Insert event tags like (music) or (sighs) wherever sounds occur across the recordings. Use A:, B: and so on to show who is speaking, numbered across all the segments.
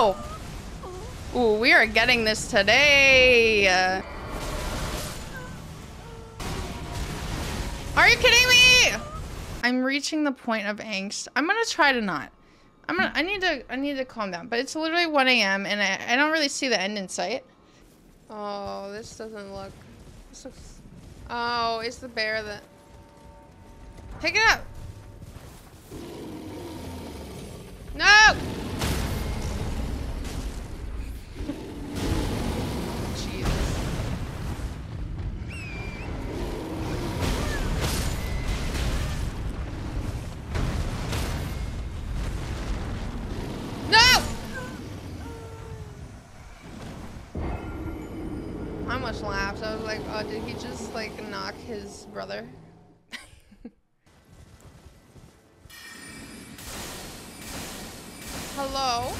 A: No! Ooh, we are getting this today. Are you kidding me? I'm reaching the point of angst. I'm gonna try to not. I'm gonna. I need to. I need to calm down. But it's literally 1 a.m. and I, I don't really see the end in sight. Oh, this doesn't look. This looks. Oh, it's the bear that. Pick it up. No. Knock his brother? (laughs) Hello?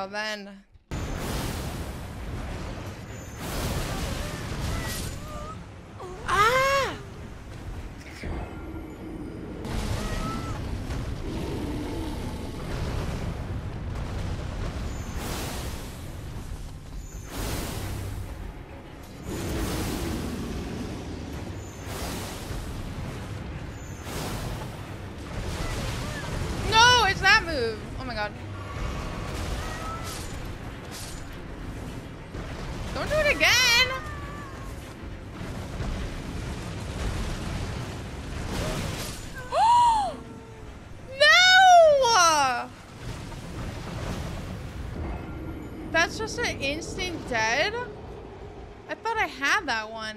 A: Well then. Just an instant dead? I thought I had that one.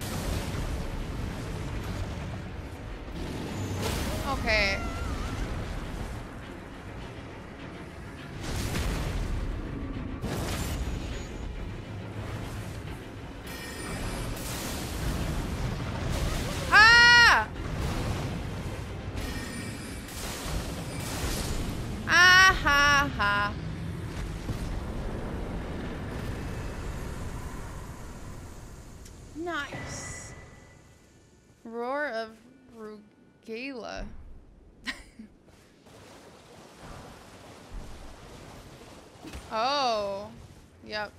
A: Nice. Roar of Rugalea. (laughs) oh. Yep.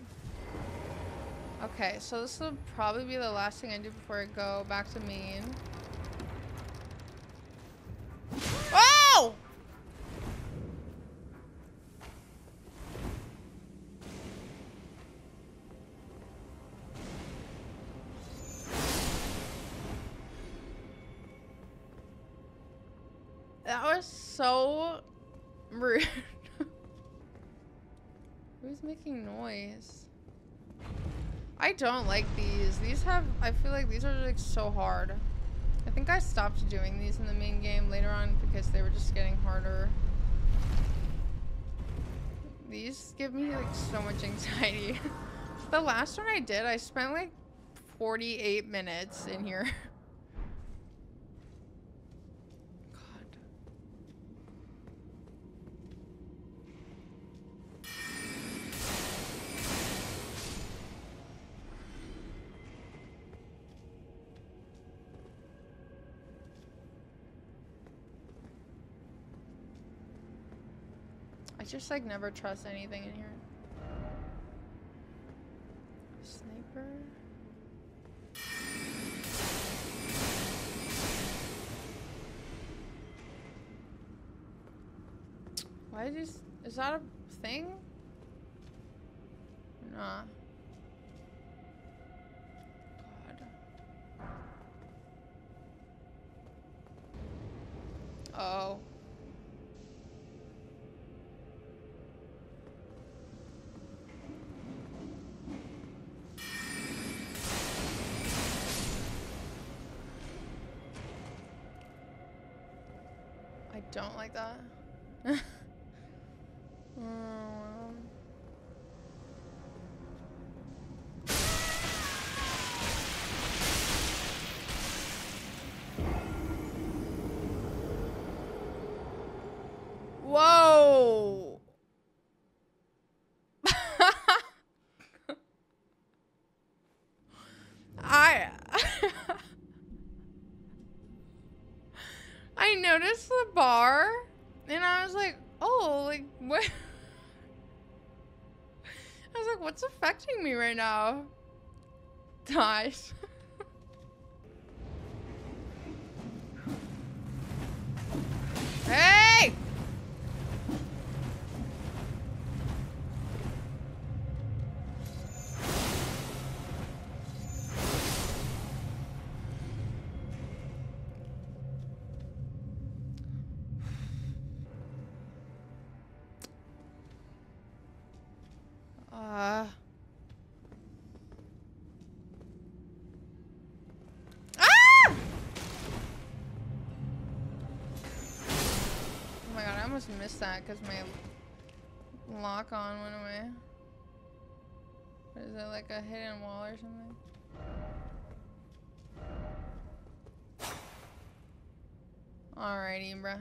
A: Okay, so this will probably be the last thing I do before I go back to main. Don't like these. These have, I feel like these are like so hard. I think I stopped doing these in the main game later on because they were just getting harder. These give me like so much anxiety. (laughs) the last one I did, I spent like 48 minutes in here. (laughs) just like never trust anything in here. Sniper. Why is is that a thing? Nah. Don't like that. um. (laughs) Whoa! (laughs) I (laughs) I noticed the bar and I was like, oh, like what? (laughs) I was like, what's affecting me right now? (laughs) Dies. Uh. Ah! Oh my god, I almost missed that because my lock on went away. Is it, like a hidden wall or something? Alrighty, bruh.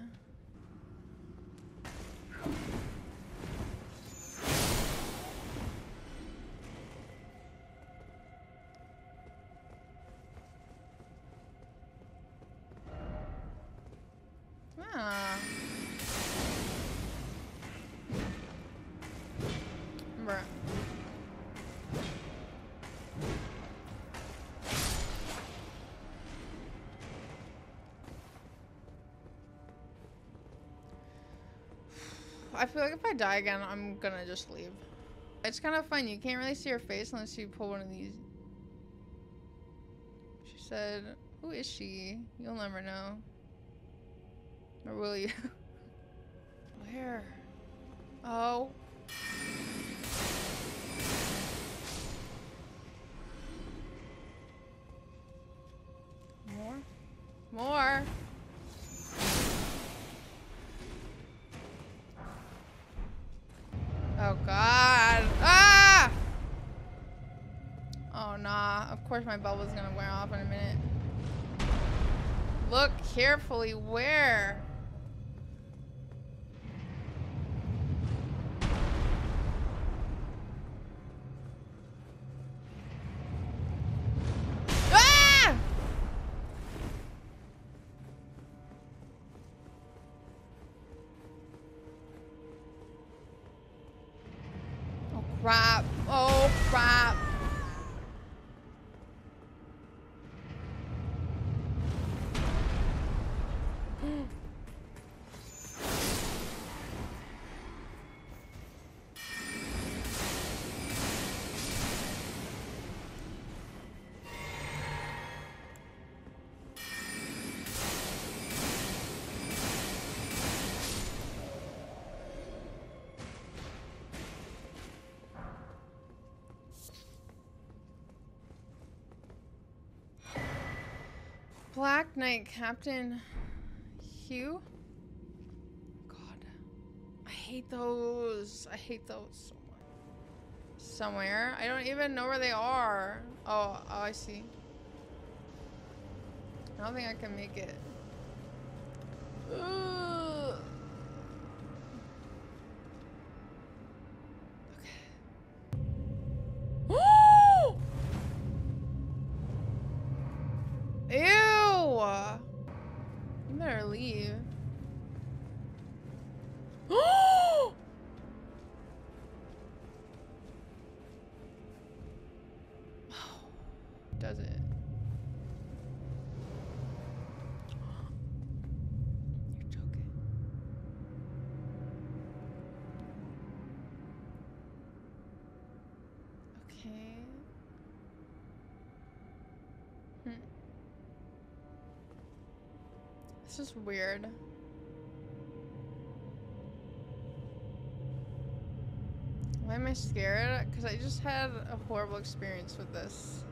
A: I feel like if I die again, I'm gonna just leave. It's kind of fun. You can't really see her face unless you pull one of these. She said, who is she? You'll never know. Or will you? (laughs) Where? Oh. Course my bubble's gonna wear off in a minute. Look carefully where? Black Knight Captain Hugh? God. I hate those. I hate those so much. Somewhere. I don't even know where they are. Oh, oh, I see. I don't think I can make it. Ugh. does it? You're joking. Okay. Hmm. This is weird. Why am I scared? Because I just had a horrible experience with this.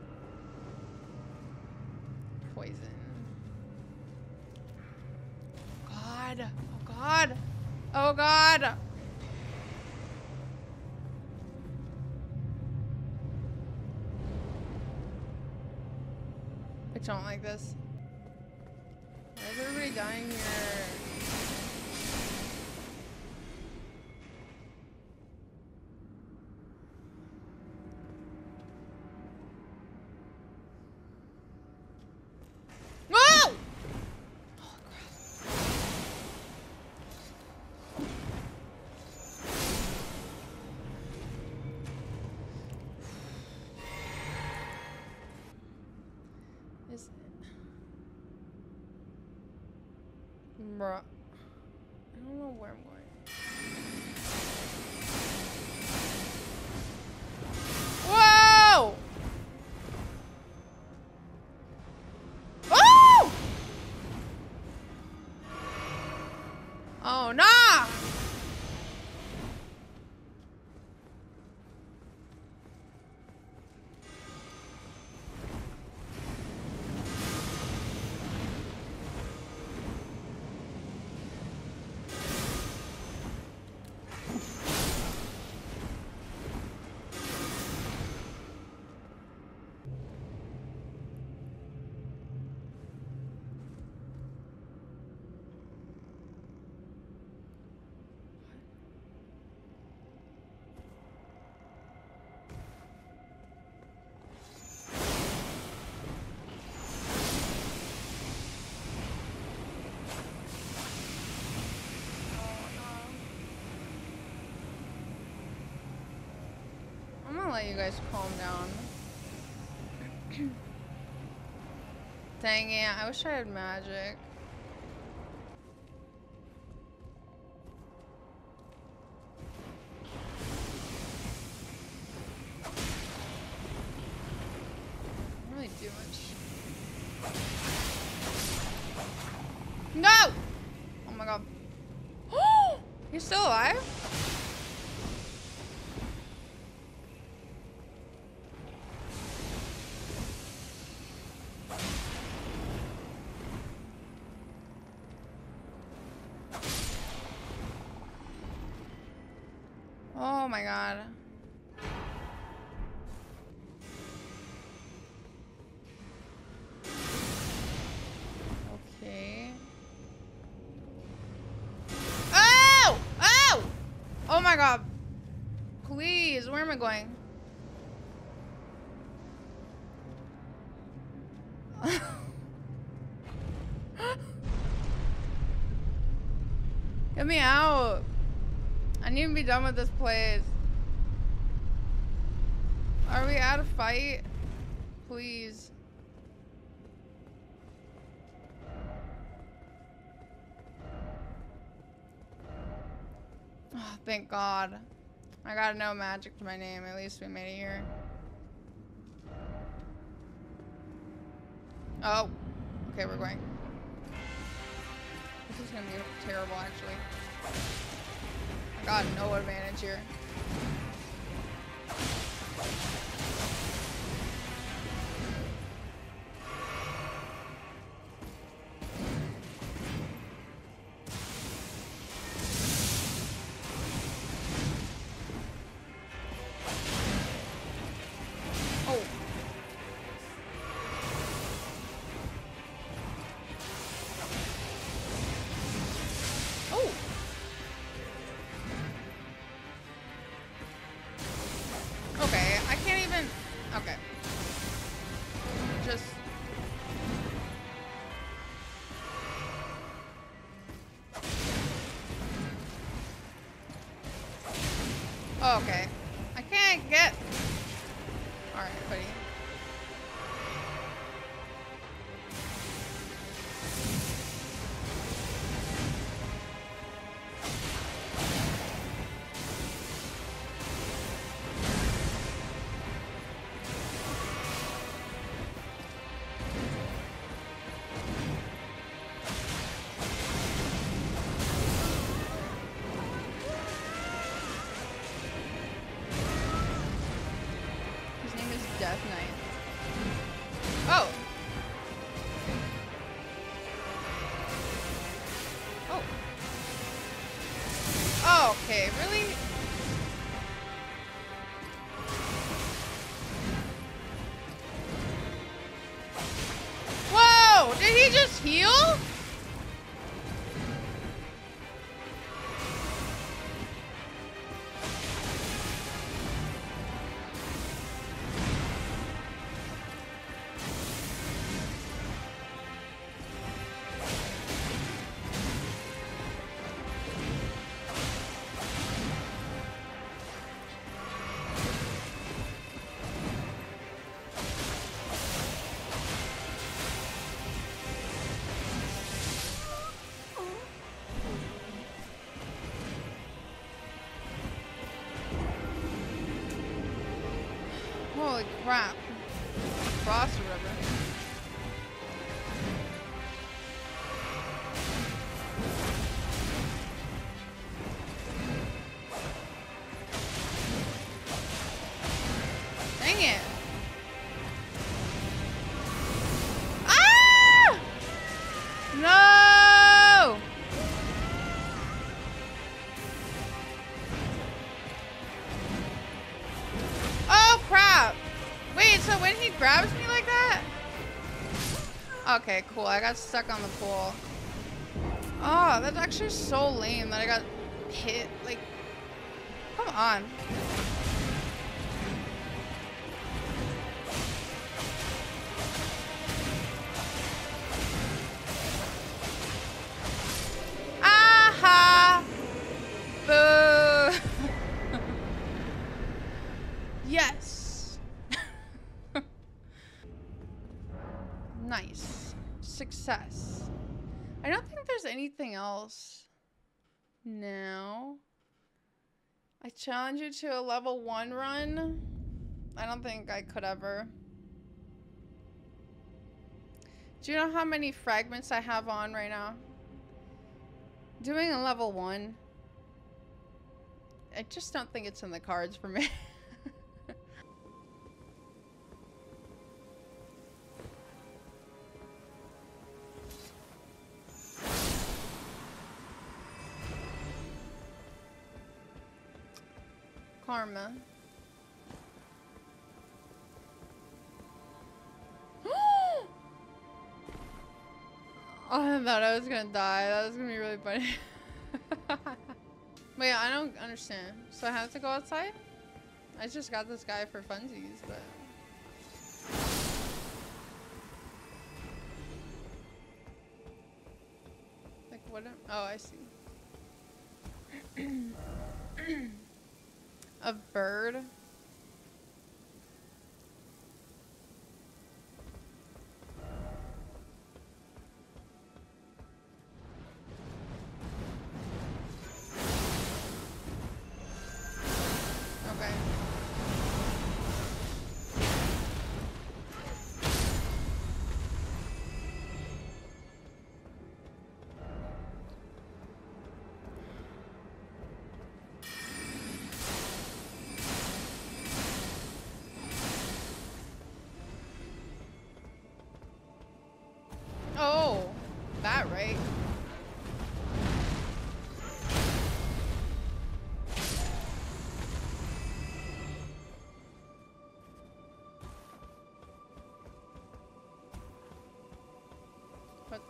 A: Bruh. Gonna let you guys calm down. (clears throat) Dang it, I wish I had magic. My god. Okay. Oh! Oh! Oh my god. Please, where am I going? Done with this place. Are we out of fight? Please. Oh, thank God. I got no magic to my name. At least we made it here. Oh. Okay, we're going. This is gonna be terrible, actually. Got no advantage here. Holy crap. Cross the river. I got stuck on the pool. Oh, that's actually so lame that I got hit. Like, come on. Challenge you to a level one run. I don't think I could ever. Do you know how many fragments I have on right now? Doing a level one. I just don't think it's in the cards for me. (laughs) Oh, (gasps) I thought I was gonna die. That was gonna be really funny. (laughs) Wait, I don't understand. So I have to go outside? I just got this guy for funsies, but... Like, what am- Oh, I see. (clears throat) A bird?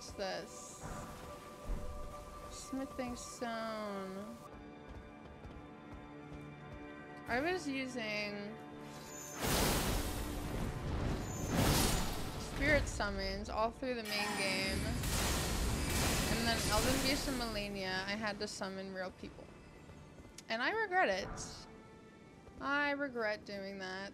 A: What's this? Smithing stone. I was using spirit summons all through the main game. And then Elden Beast and Malenia, I had to summon real people. And I regret it. I regret doing that.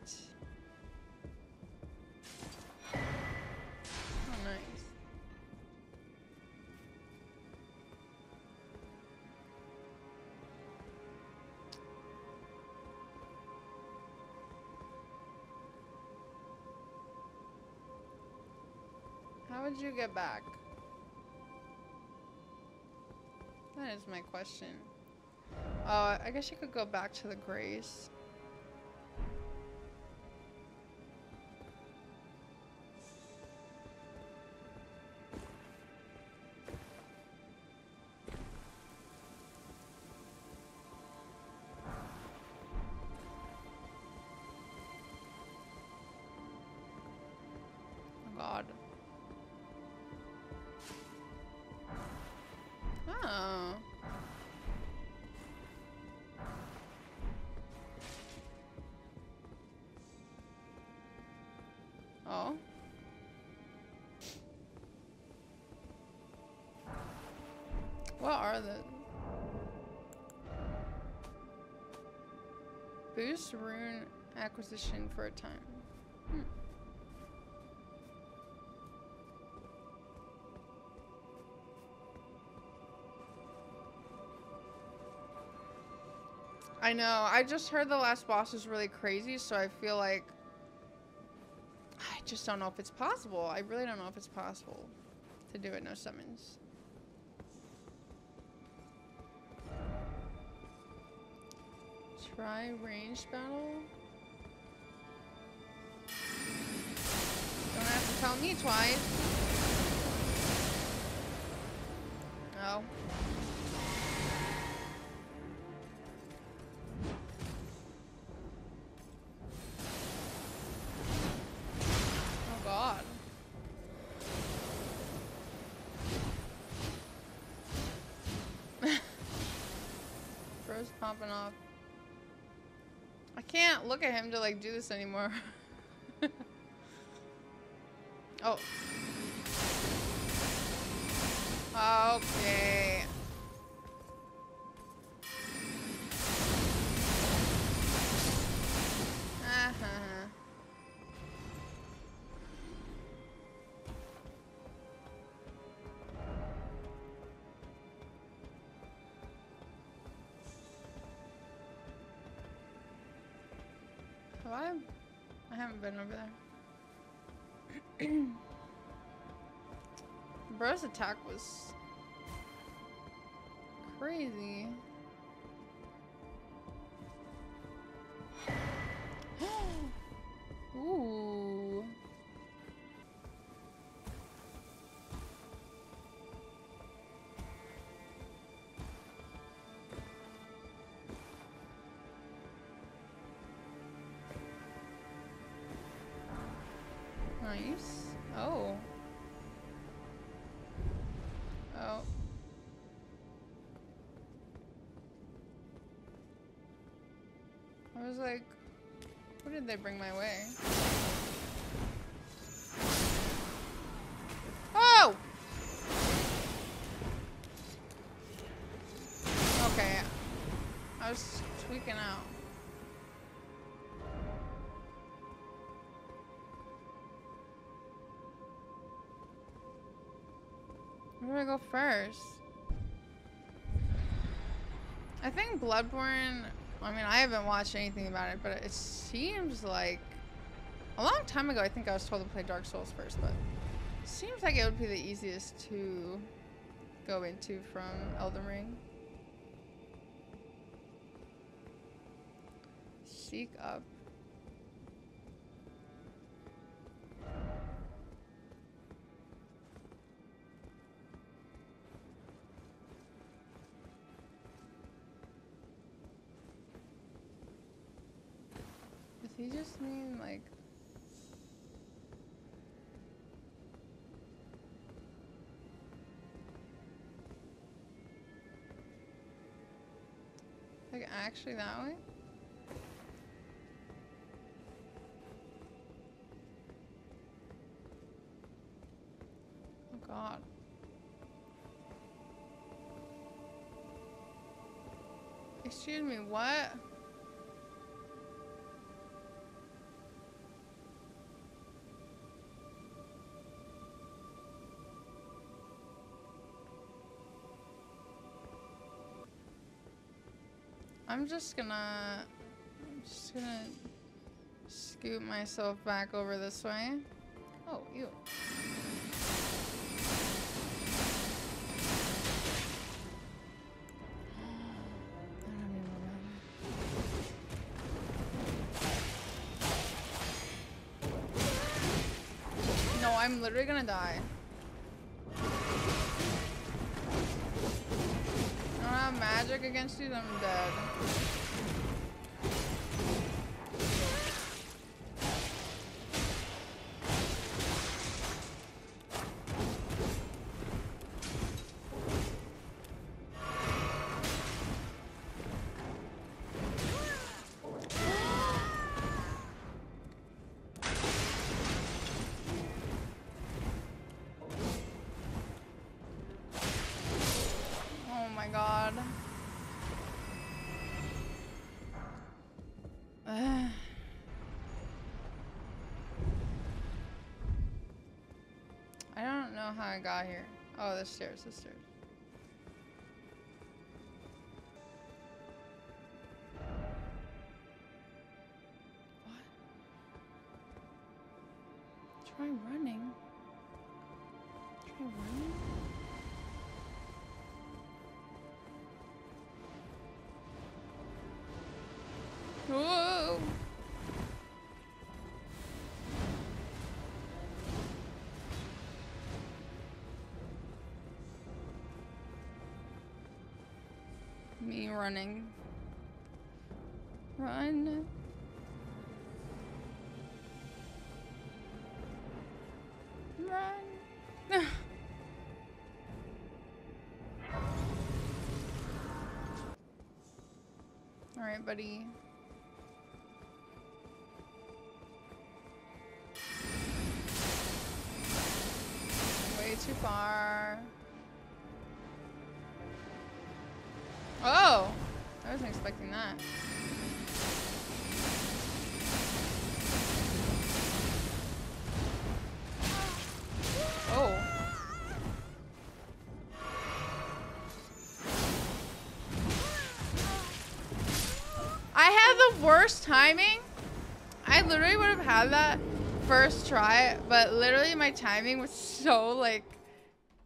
A: Would you get back? That is my question. Oh, I guess you could go back to the Grace. What are the... Boost rune acquisition for a time. Hmm. I know. I just heard the last boss is really crazy, so I feel like... I just don't know if it's possible. I really don't know if it's possible to do it no summons. Try ranged battle? Don't have to tell me twice. Oh, oh god. (laughs) Bro's popping off. Look at him to like do this anymore. (laughs) oh. oh okay. Bro's attack was crazy. (gasps) Ooh. Nice. Oh. Was like, what did they bring my way? Oh! Okay. I was tweaking out. Where do I go first? I think Bloodborne, I mean, I haven't watched anything about it, but it seems like a long time ago, I think I was told to play Dark Souls first, but it seems like it would be the easiest to go into from Elden Ring. Seek up. Just mean like like actually that way? Oh god. Excuse me, what? I'm just gonna, I'm just gonna scoot myself back over this way. Oh, you. (gasps) No, I'm literally gonna die. You, then I'm dead. I got here. Oh, the stairs, the stairs. Running. Run. Run. (sighs) All right, buddy. Expecting that. Oh. I had the worst timing. I literally would have had that first try, but literally my timing was so like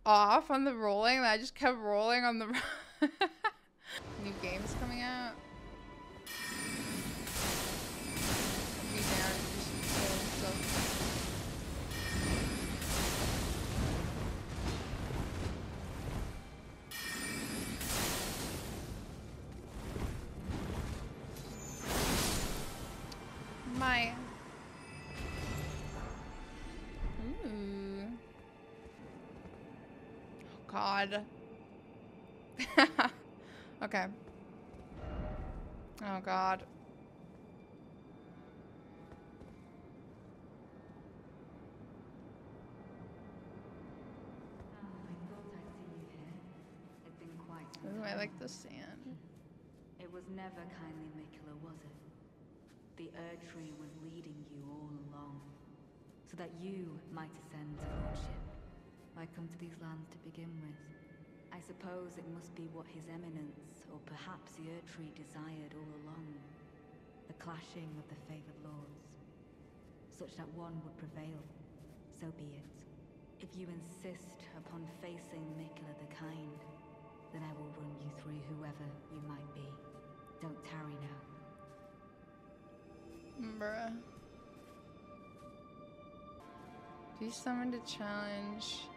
A: off on the rolling that I just kept rolling on the (laughs)
B: It never kindly Miquella, was it? The Erdtree was leading you all along, so that you might ascend to lordship. Why come to these lands to begin with? I suppose it must be what His Eminence, or perhaps the Erdtree desired all along. The clashing of the favored lords. Such that one would prevail. So be it. If you insist upon facing Miquella the Kind, then I will run you through whoever you might be. Don't tarry now.
A: Bruh. Be summoned to challenge.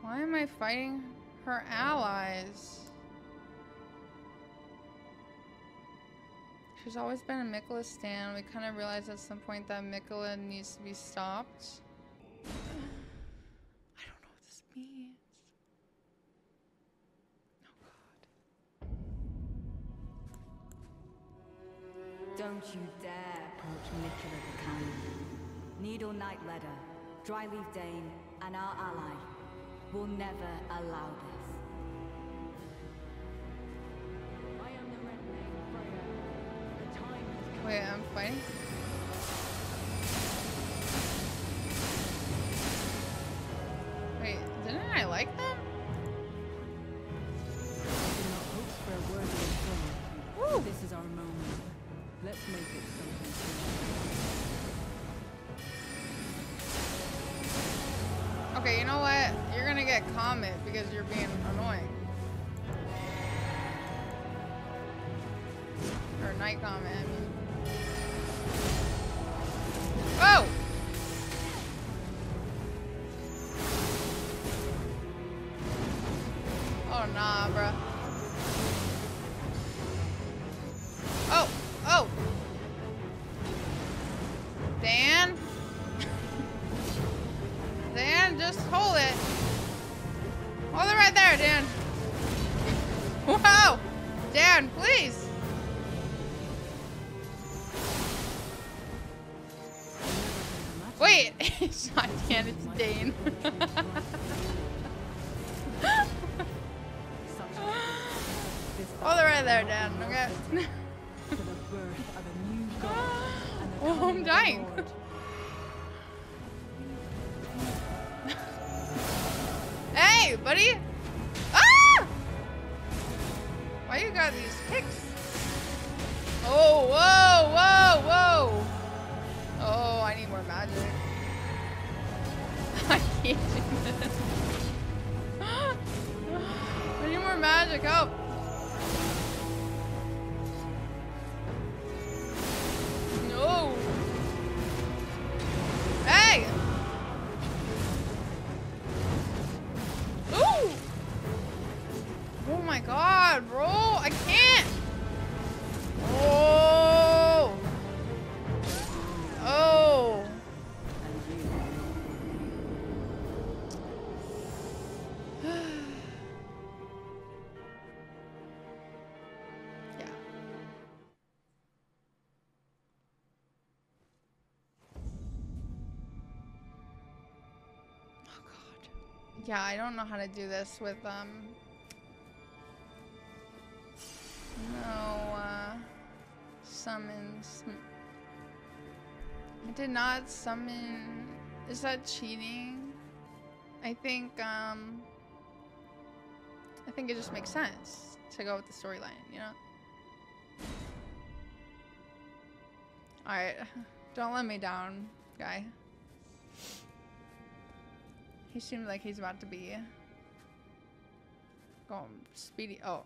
A: Why am I fighting her allies? She's always been a Miquella stan. We kind of realized at some point that Miquella needs to be stopped.
B: Dryleaf Dane, and our ally will never allow this. I am the Red Mane, Freyja. The time has come.
A: Wait, I'm fighting? Get comment because you're being Hold it right there, Yeah, I don't know how to do this with um no uh summons. I did not summon is that cheating? I think um I think it just makes sense to go with the storyline, you know? Alright. Don't let me down, guy. He seems like he's about to be going speedy. Oh.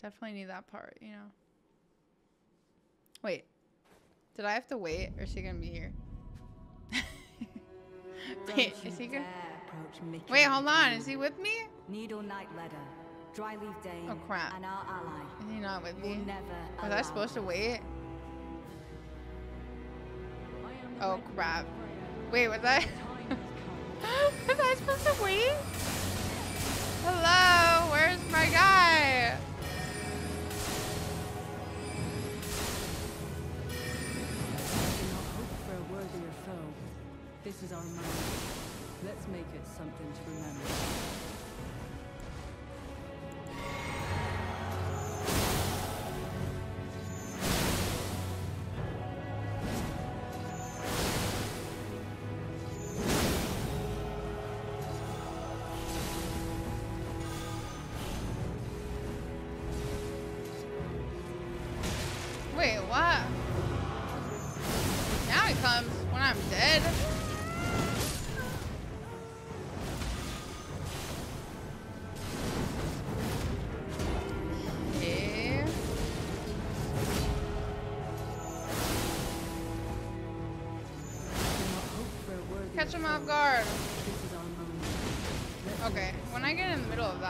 A: Definitely need that part, you know. Wait. Did I have to wait or is he gonna be here? (laughs) Wait, is he gonna
B: dare approach Mickey
A: Wait, hold on. Is he with me?
B: Needle Knight Leda, Dryleaf Dane,
A: Oh, crap.
B: and our ally
A: Is he not with me? Was I supposed to wait?
C: I am the
A: Oh crap. Wait, was I? (laughs) Was I supposed to wait? Hello, where's my guy?
C: This is our moment. Let's make it something to remember.
A: Catch him off guard. Okay, when I get in the middle of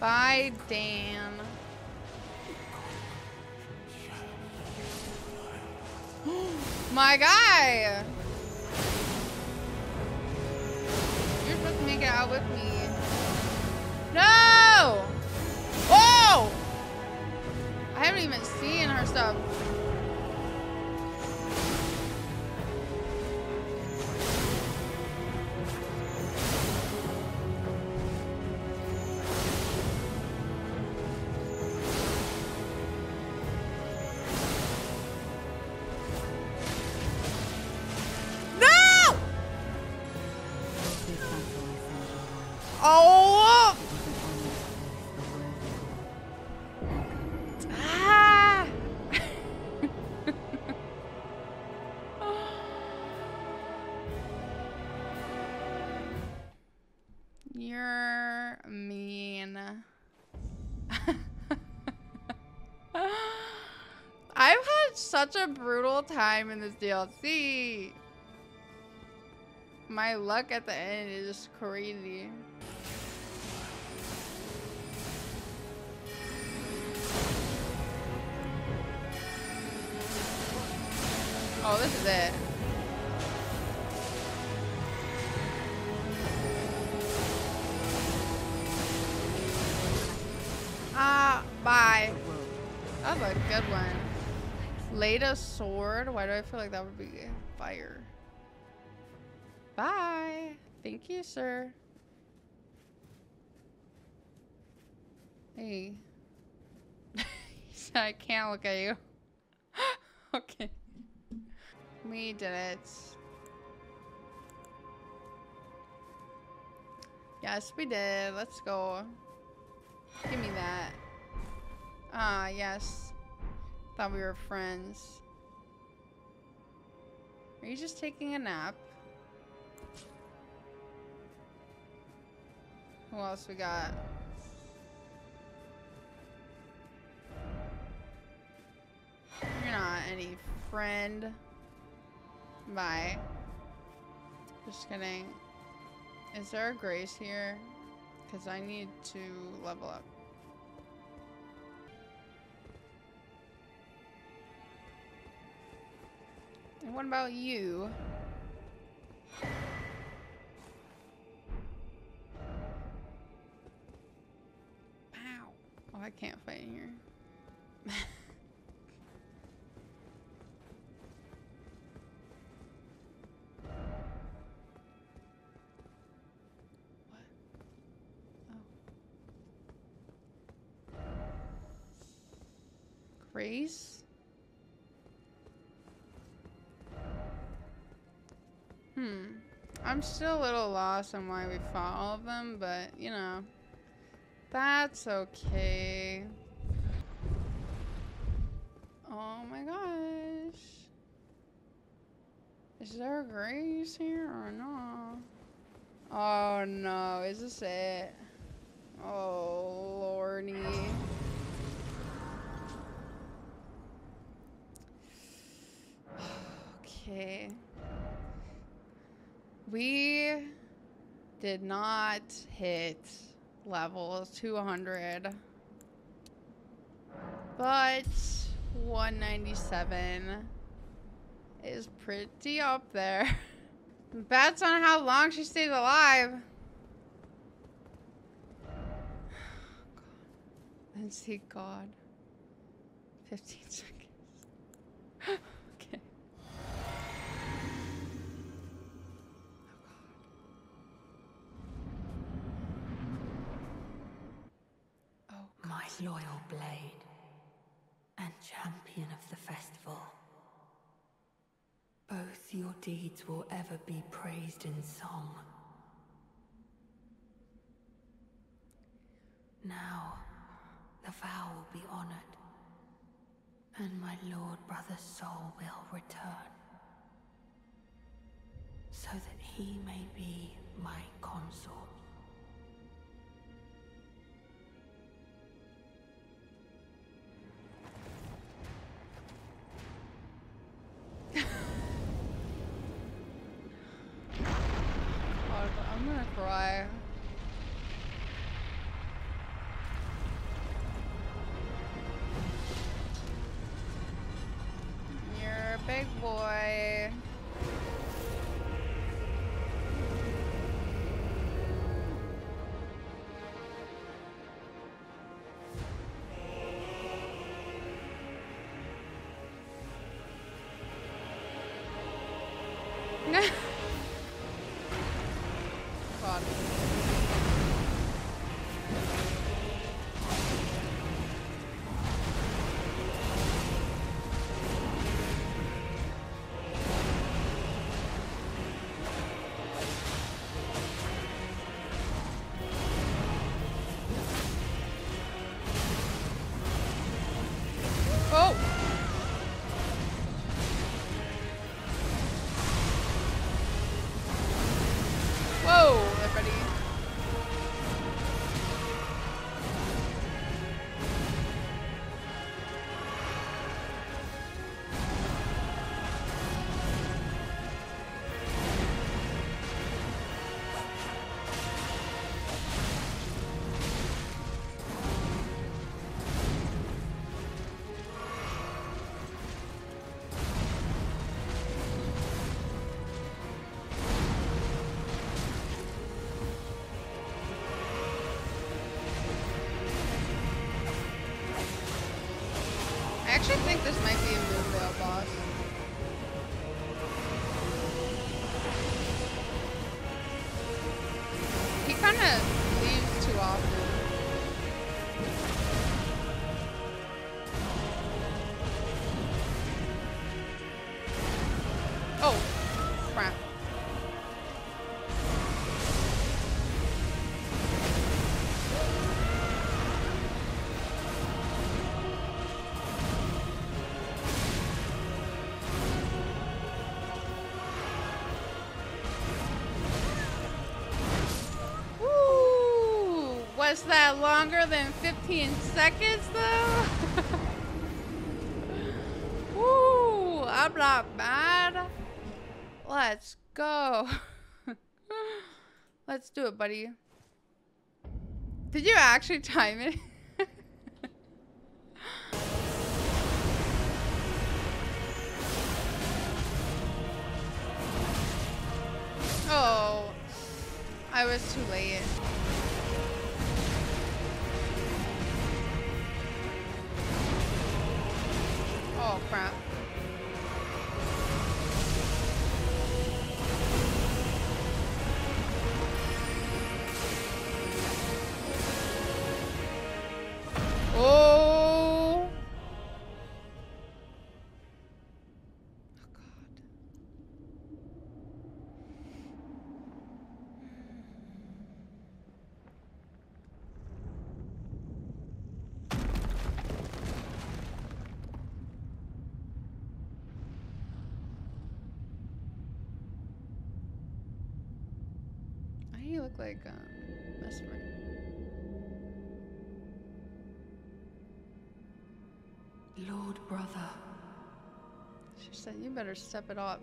A: Bye, Dan. (gasps) My guy! You're supposed to make it out with me. No! Whoa! I haven't even seen her stuff. Time in this DLC. My luck at the end is just crazy. Oh, this is it. Leda sword. Why do I feel like that would be fire? Bye. Thank you, sir. Hey. he (laughs) I can't look at you. (laughs) okay. We did it. Yes, we did. Let's go. Give me that. Ah, yes. Thought we were friends. Are you just taking a nap? Who else we got? You're not any friend. Bye. Just kidding. Is there a grace here? Because I need to level up. And what about you? Ow. Oh, I can't fight in here. (laughs) Oh. Grace? Hmm. I'm still a little lost on why we fought all of them, but you know, that's okay. Oh my gosh. Is there a grace here or no? Oh no, is this it? Oh lordy. (sighs) Okay. We did not hit level 200. But 197 is pretty up there. (laughs) Bets on how long she stays alive. (sighs) And see God. 15 seconds. (laughs)
B: Loyal blade and champion of the festival. Both your deeds will ever be praised in song. Now, the vow will be honored, and my lord brother's soul will return, so that he may be my consort. (laughs)
A: I'm gonna cry. Actually think this might be a Moonveil boss. That longer than 15 seconds though? (laughs) Woo! I'm not bad. Let's go. (laughs) Let's do it, buddy. Did you actually time it? (laughs) oh, I was too late. Like um, Messmer?
D: Lord brother,
A: She said, you better step it up.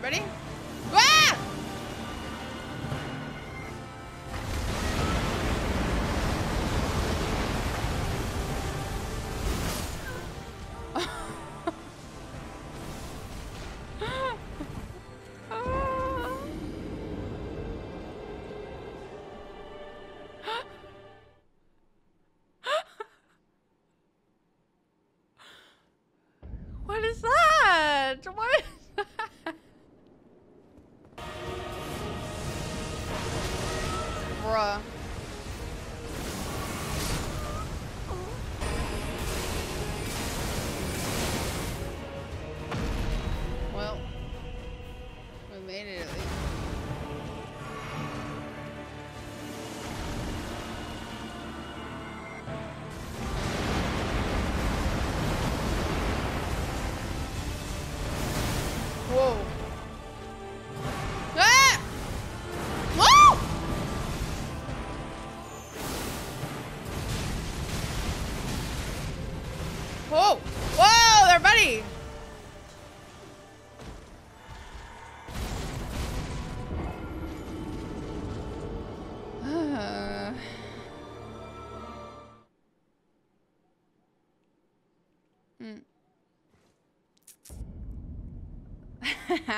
A: Whoa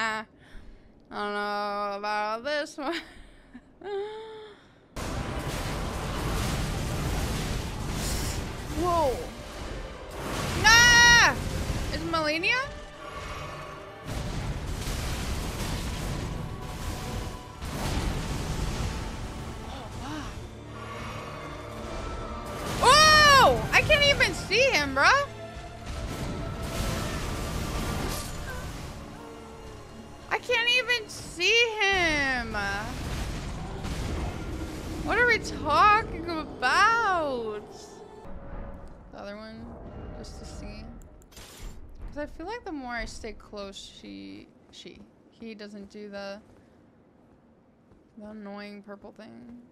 A: I don't know about this one. (laughs) Whoa. Nah! Is Malenia? Stay close, she, she, he doesn't do the, the annoying purple thing.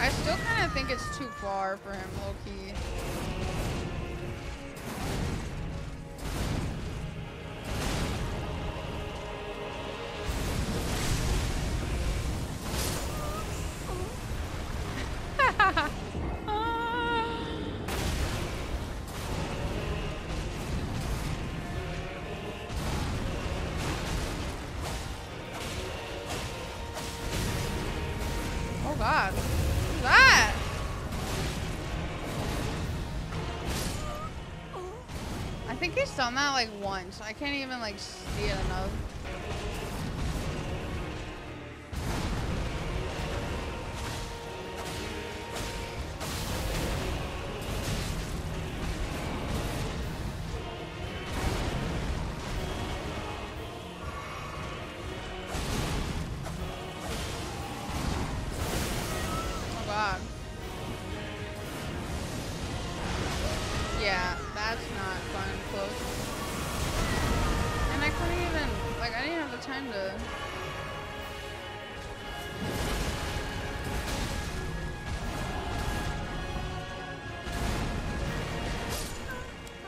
A: I still kind of think it's too far for him, low-key. Done that like once. I can't even like see it enough.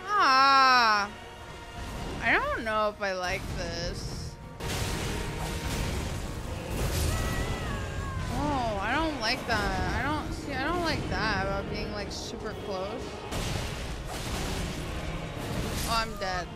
A: Ah I don't know if I like this. Oh, I don't like that. I don't see. I don't like that about being like super close. Oh, I'm dead.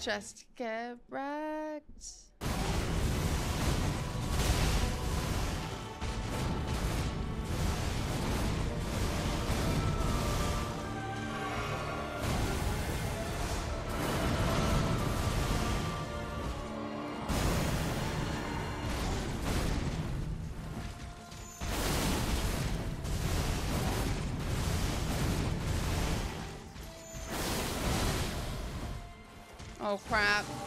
A: Just get Oh crap.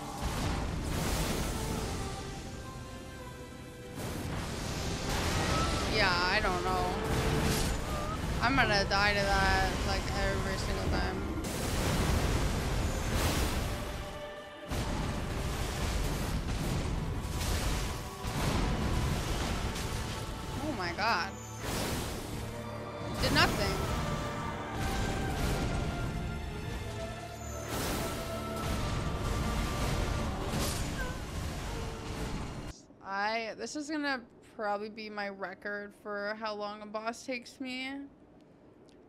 A: This is gonna probably be my record for how long a boss takes me.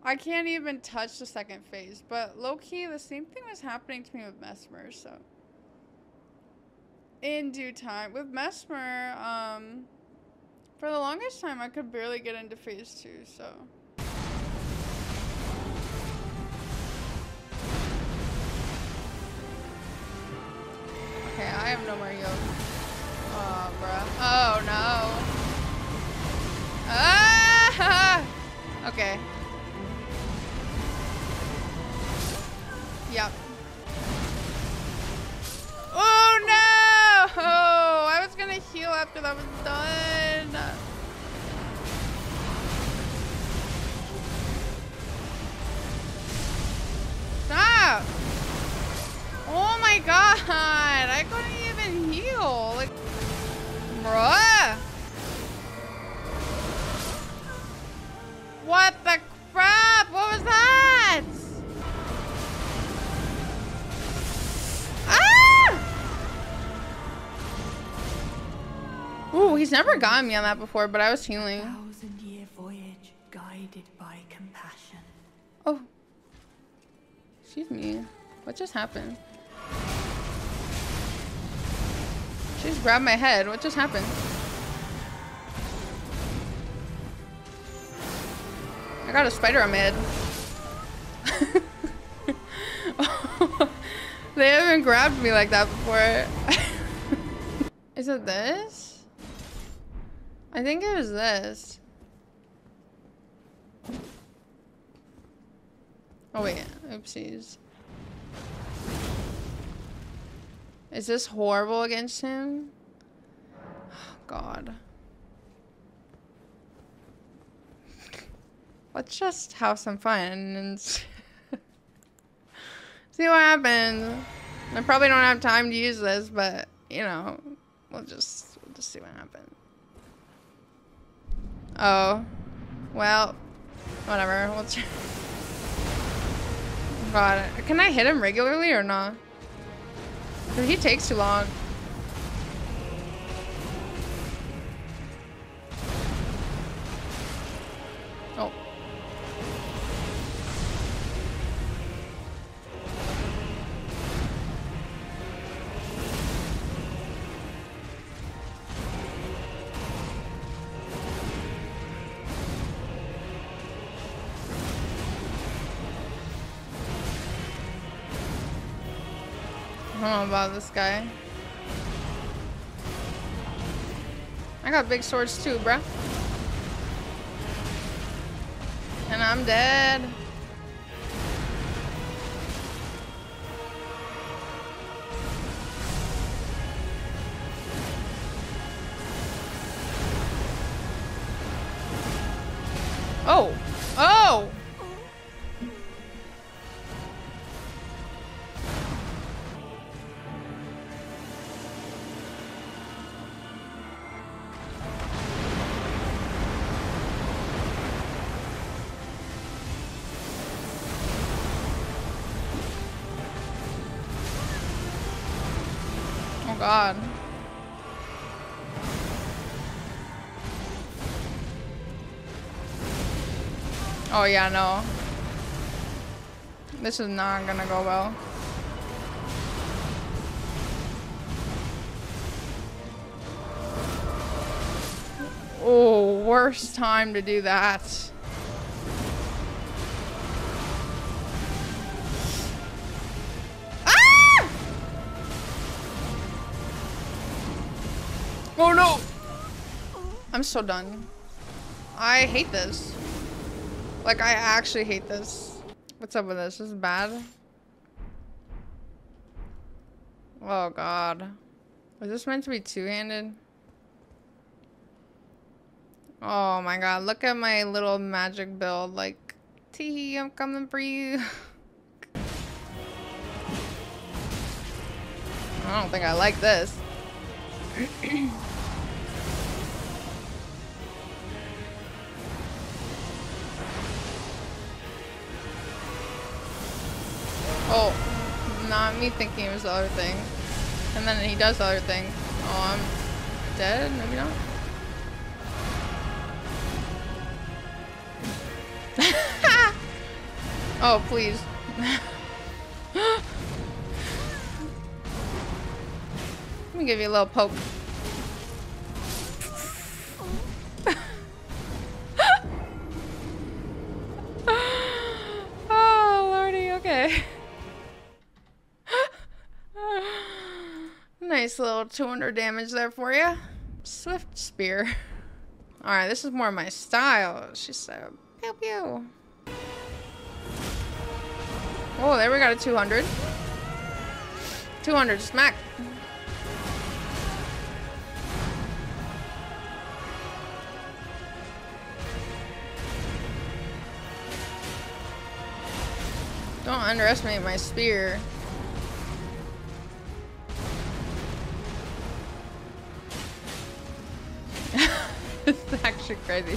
A: I can't even touch the second phase, but low key the same thing was happening to me with Messmer, so in due time with Messmer, um for the longest time I could barely get into phase two, so Okay, I have no more yoke. Gotten me on that before, but I was healing.
D: Thousand year voyage guided by compassion.
A: Oh. Excuse me. What just happened? She just grabbed my head. What just happened? I got a spider on my head. (laughs) they haven't grabbed me like that before. (laughs) Is it this? I think it was this. Oh wait, oopsies. Is this horrible against him? (sighs) God. Let's just have some fun and (laughs) see what happens. I probably don't have time to use this, but you know, we'll just we'll just see what happens. Oh, well, whatever. We'll. Try. God, can I hit him regularly or not? He takes too long. This guy. I got big swords too, bruh. And I'm dead. Oh yeah, no. This is not gonna go well. Oh, worst time to do that. Ah! Oh no! I'm so done. I hate this. Like, I actually hate this. What's up with this? This is bad. Oh god. Was this meant to be two-handed? Oh my god, look at my little magic build. Like, tee, I'm coming for you. (laughs) I don't think I like this. (clears throat) oh, not me thinking it was the other thing. And then he does the other thing. Oh, I'm dead? Maybe not. (laughs) oh, please. (laughs) Let me give you a little poke. (laughs) oh, lordy, okay. Nice little 200 damage there for you. Swift spear. (laughs) Alright, this is more my style. She said, pew pew. Oh, there we got a 200. 200 smack. Don't underestimate my spear. (laughs) actually crazy. (laughs)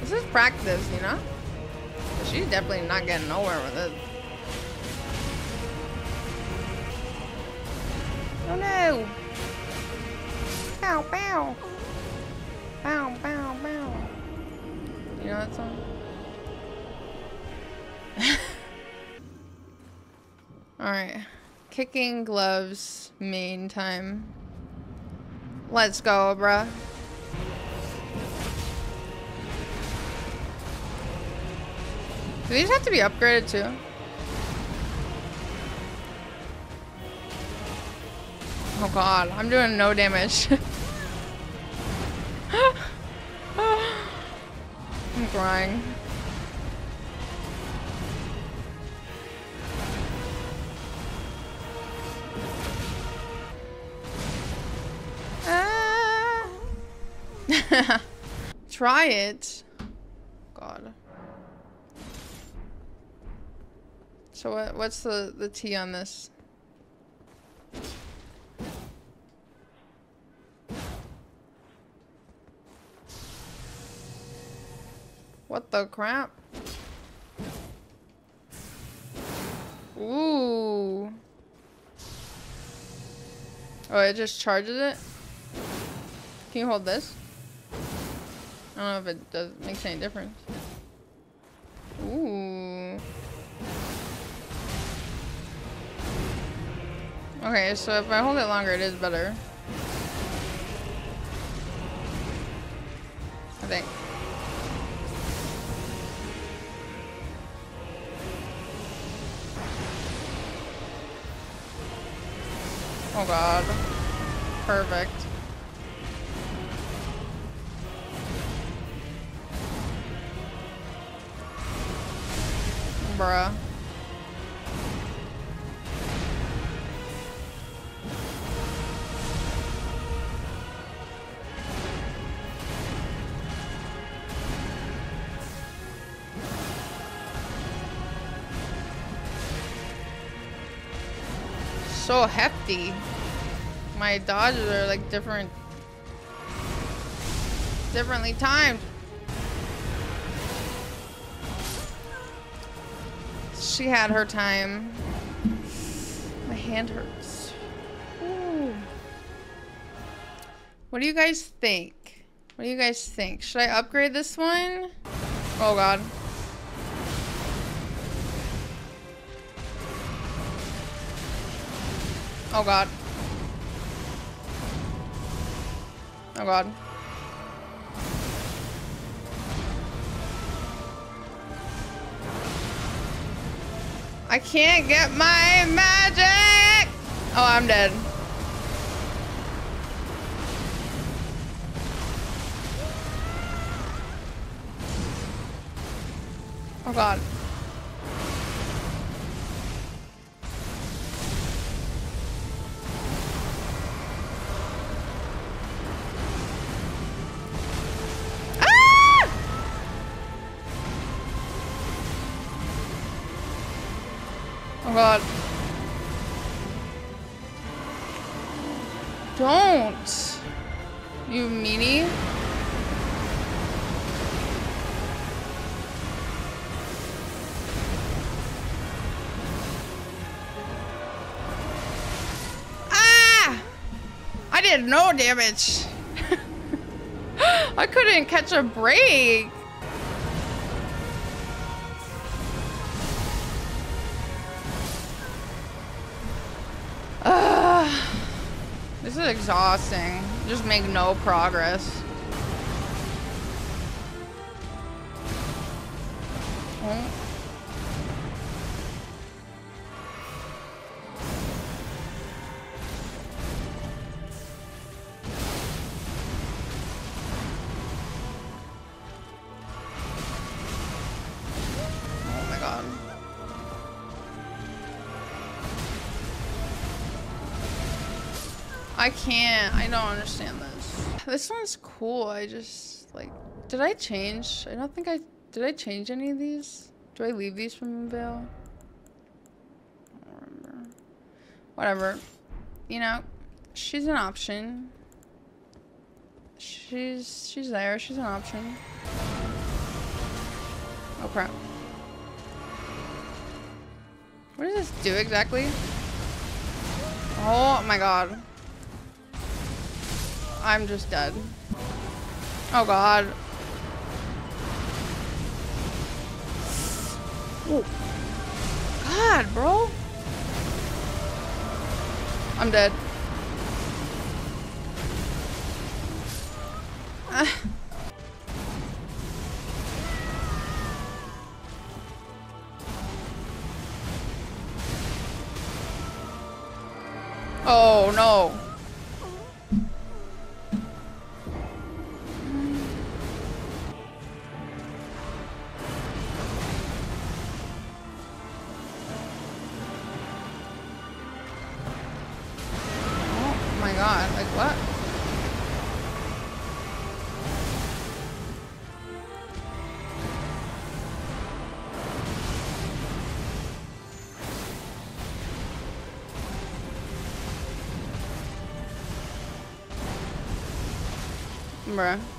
A: this is practice, you know? She's definitely not getting nowhere with it. Oh no! Bow, bow! Bow, bow, bow. You know that song? (laughs) Alright. Kicking gloves, main time. Let's go, bruh. Do these have to be upgraded too? Oh god, I'm doing no damage. (laughs) (laughs) I'm crying. Ah. (laughs) Try it. God. So what, what's the, the T on this? The crap? Ooh. Oh, it just charges it? Can you hold this? I don't know if it does makes any difference. Ooh. Okay, so if I hold it longer, it is better. I think. Oh god. Perfect. Bruh. So hefty. My dodges are like different. Differently timed. She had her time. My hand hurts. Ooh. What do you guys think? What do you guys think? Should I upgrade this one? Oh god. Oh god. Oh god. I can't get my magic! Oh, I'm dead. Oh god. Damage. (laughs) I couldn't catch a break. Ugh. This is exhausting. Just make no progress. Oh can't. I don't understand this. This one's cool. I just like. Did I change? I don't think I. Did I change any of these? Do I leave these from Moonveil? I don't remember. Whatever. You know, she's an option. She's she's there. She's an option. Oh crap. What does this do exactly? Oh my god. I'm just dead. Oh god. Oh. God, bro. I'm dead. (laughs) Oh no. Bruh.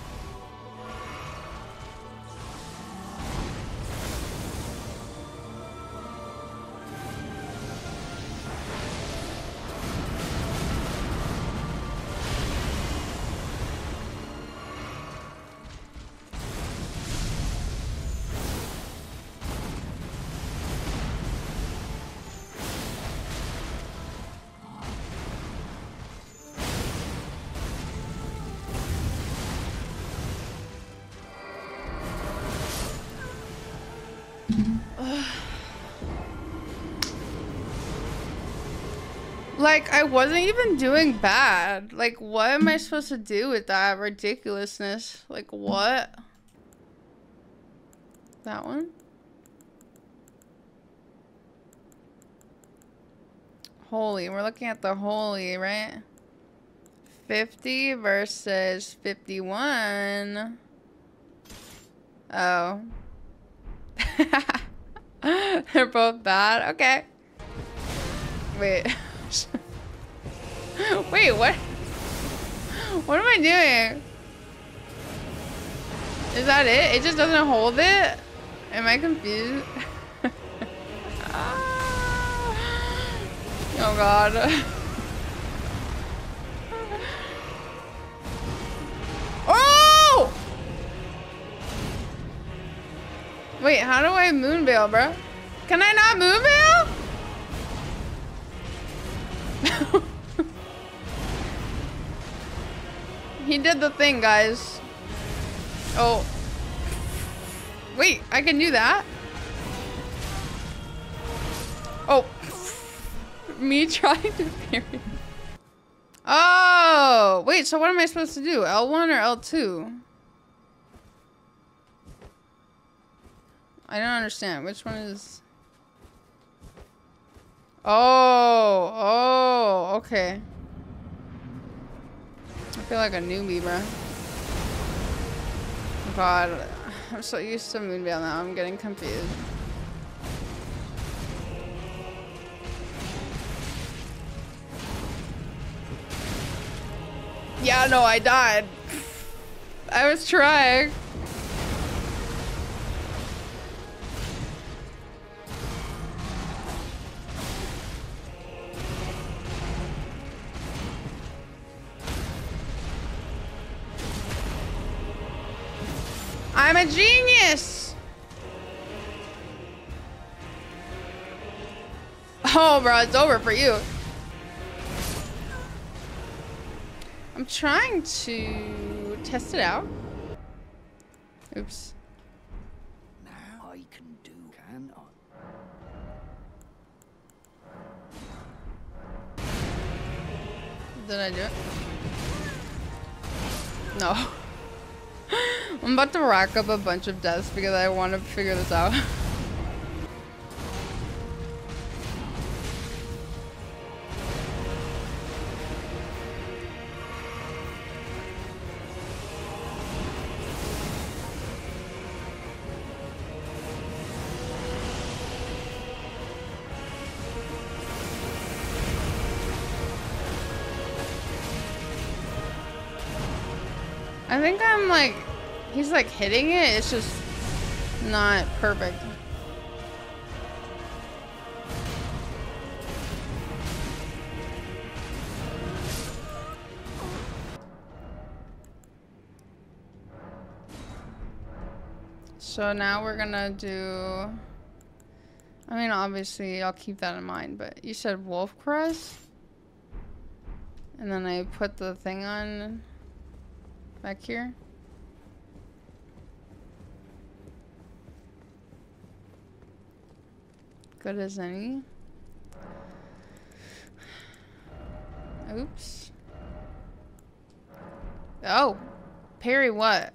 A: Like, I wasn't even doing bad. Like, what am I supposed to do with that ridiculousness? Like, what? That one? Holy, we're looking at the holy, right? 50 versus 51. Oh. (laughs) They're both bad? Okay. Wait. (laughs) (laughs) Wait, what? What am I doing? Is that it? It just doesn't hold it? Am I confused? (laughs) oh god. (laughs) Oh! Wait, how do I moonveil, bro? Can I not moonveil? He did the thing, guys. Oh. Wait, I can do that? Oh. (laughs) Me trying to parry. Oh, wait, so what am I supposed to do? L1 or L2? I don't understand. Which one is... Oh, oh, okay. I feel like a newbie, bro. God, I'm so used to Moonveil now. I'm getting confused. Yeah, no, I died. I was trying. I'm a genius! Oh, bro, it's over for you. I'm trying to test it out. Oops.
E: Now I can do, can I?
A: Did I do it? No. (laughs) I'm about to rack up a bunch of deaths because I want to figure this out. (laughs) think I'm like, he's like hitting it. It's just not perfect. So now we're gonna do, I mean, obviously I'll keep that in mind, but you said wolf crest? And then I put the thing on back here. Good as any. Oops. Oh. Parry what?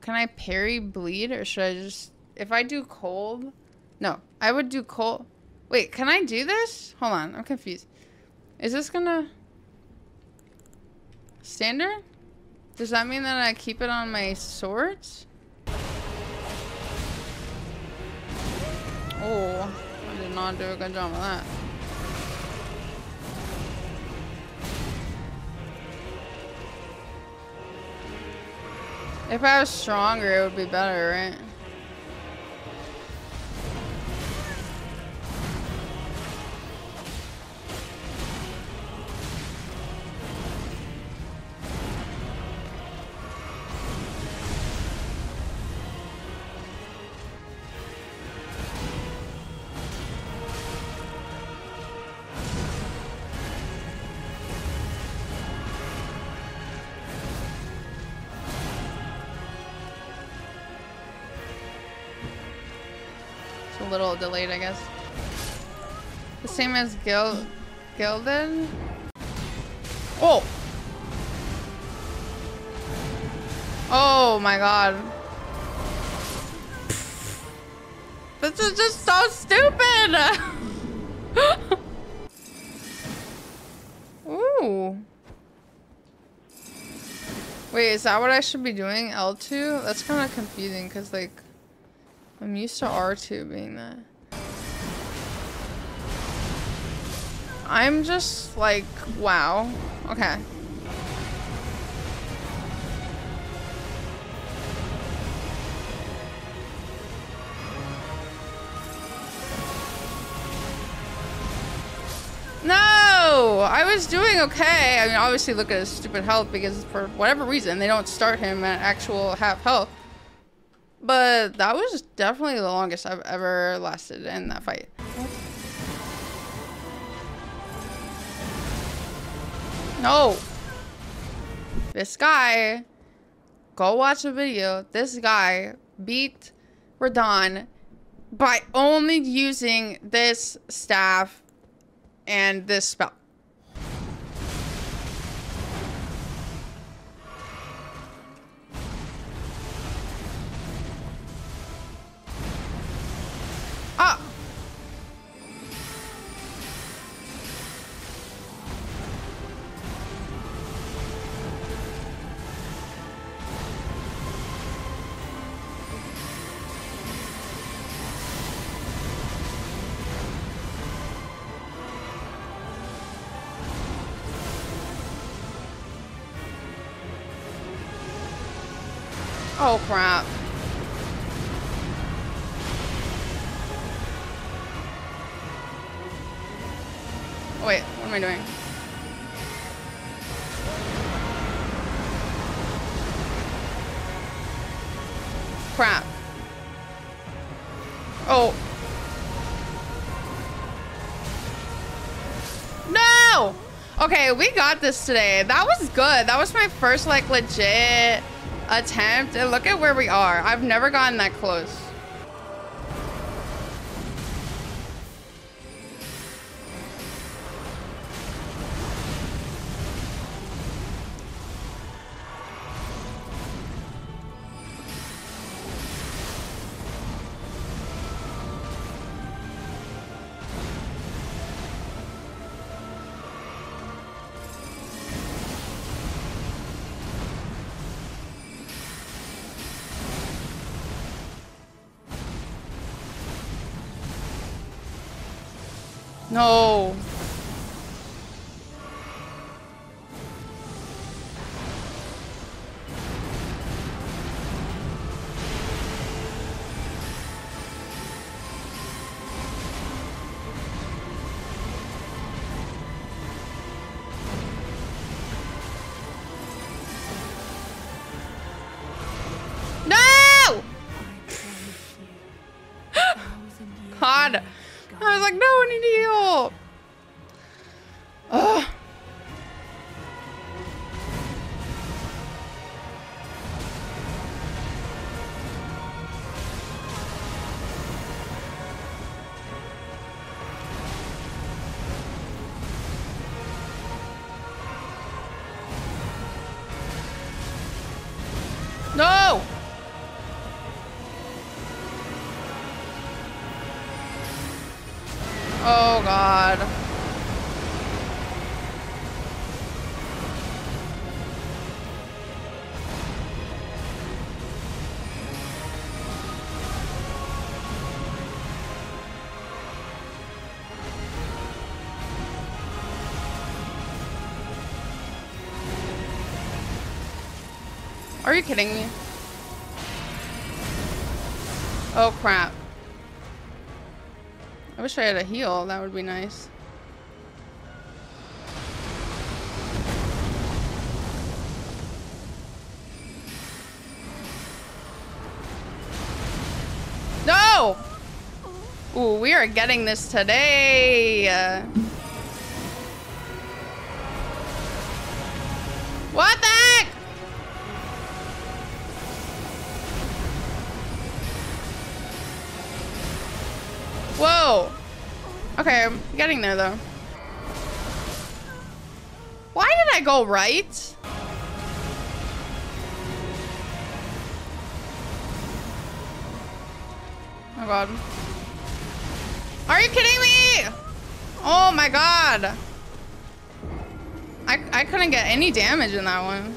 A: Can I parry bleed or should I just... If I do cold... No. I would do cold... Wait, can I do this? Hold on. I'm confused. Is this gonna... Standard? Does that mean that I keep it on my swords? Oh, I did not do a good job of that. If I was stronger, it would be better, right? Delayed, I guess. The same as Gil Gilded? Oh! Oh my god. This is just so stupid! (laughs) Ooh. Wait, is that what I should be doing? L2? That's kind of confusing because, like, I'm used to R2 being that. I'm just like, wow. Okay. No! I was doing okay. I mean, obviously look at his stupid health because for whatever reason, they don't start him at actual half health. But that was definitely the longest I've ever lasted in that fight. No. This guy, go watch the video. This guy beat Radahn by only using this staff and this spell. Oh crap. Oh, wait, what am I doing? Crap. Oh. No! Okay, we got this today. That was good. That was my first, like, legit attempt. And look at where we are. I've never gotten that close. Kidding me? Oh crap. I wish I had a heal, that would be nice. No! Ooh, we are getting this today. Uh, Okay, I'm getting there though. Why did I go right? Oh god. Are you kidding me? Oh my god. I, I couldn't get any damage in that one.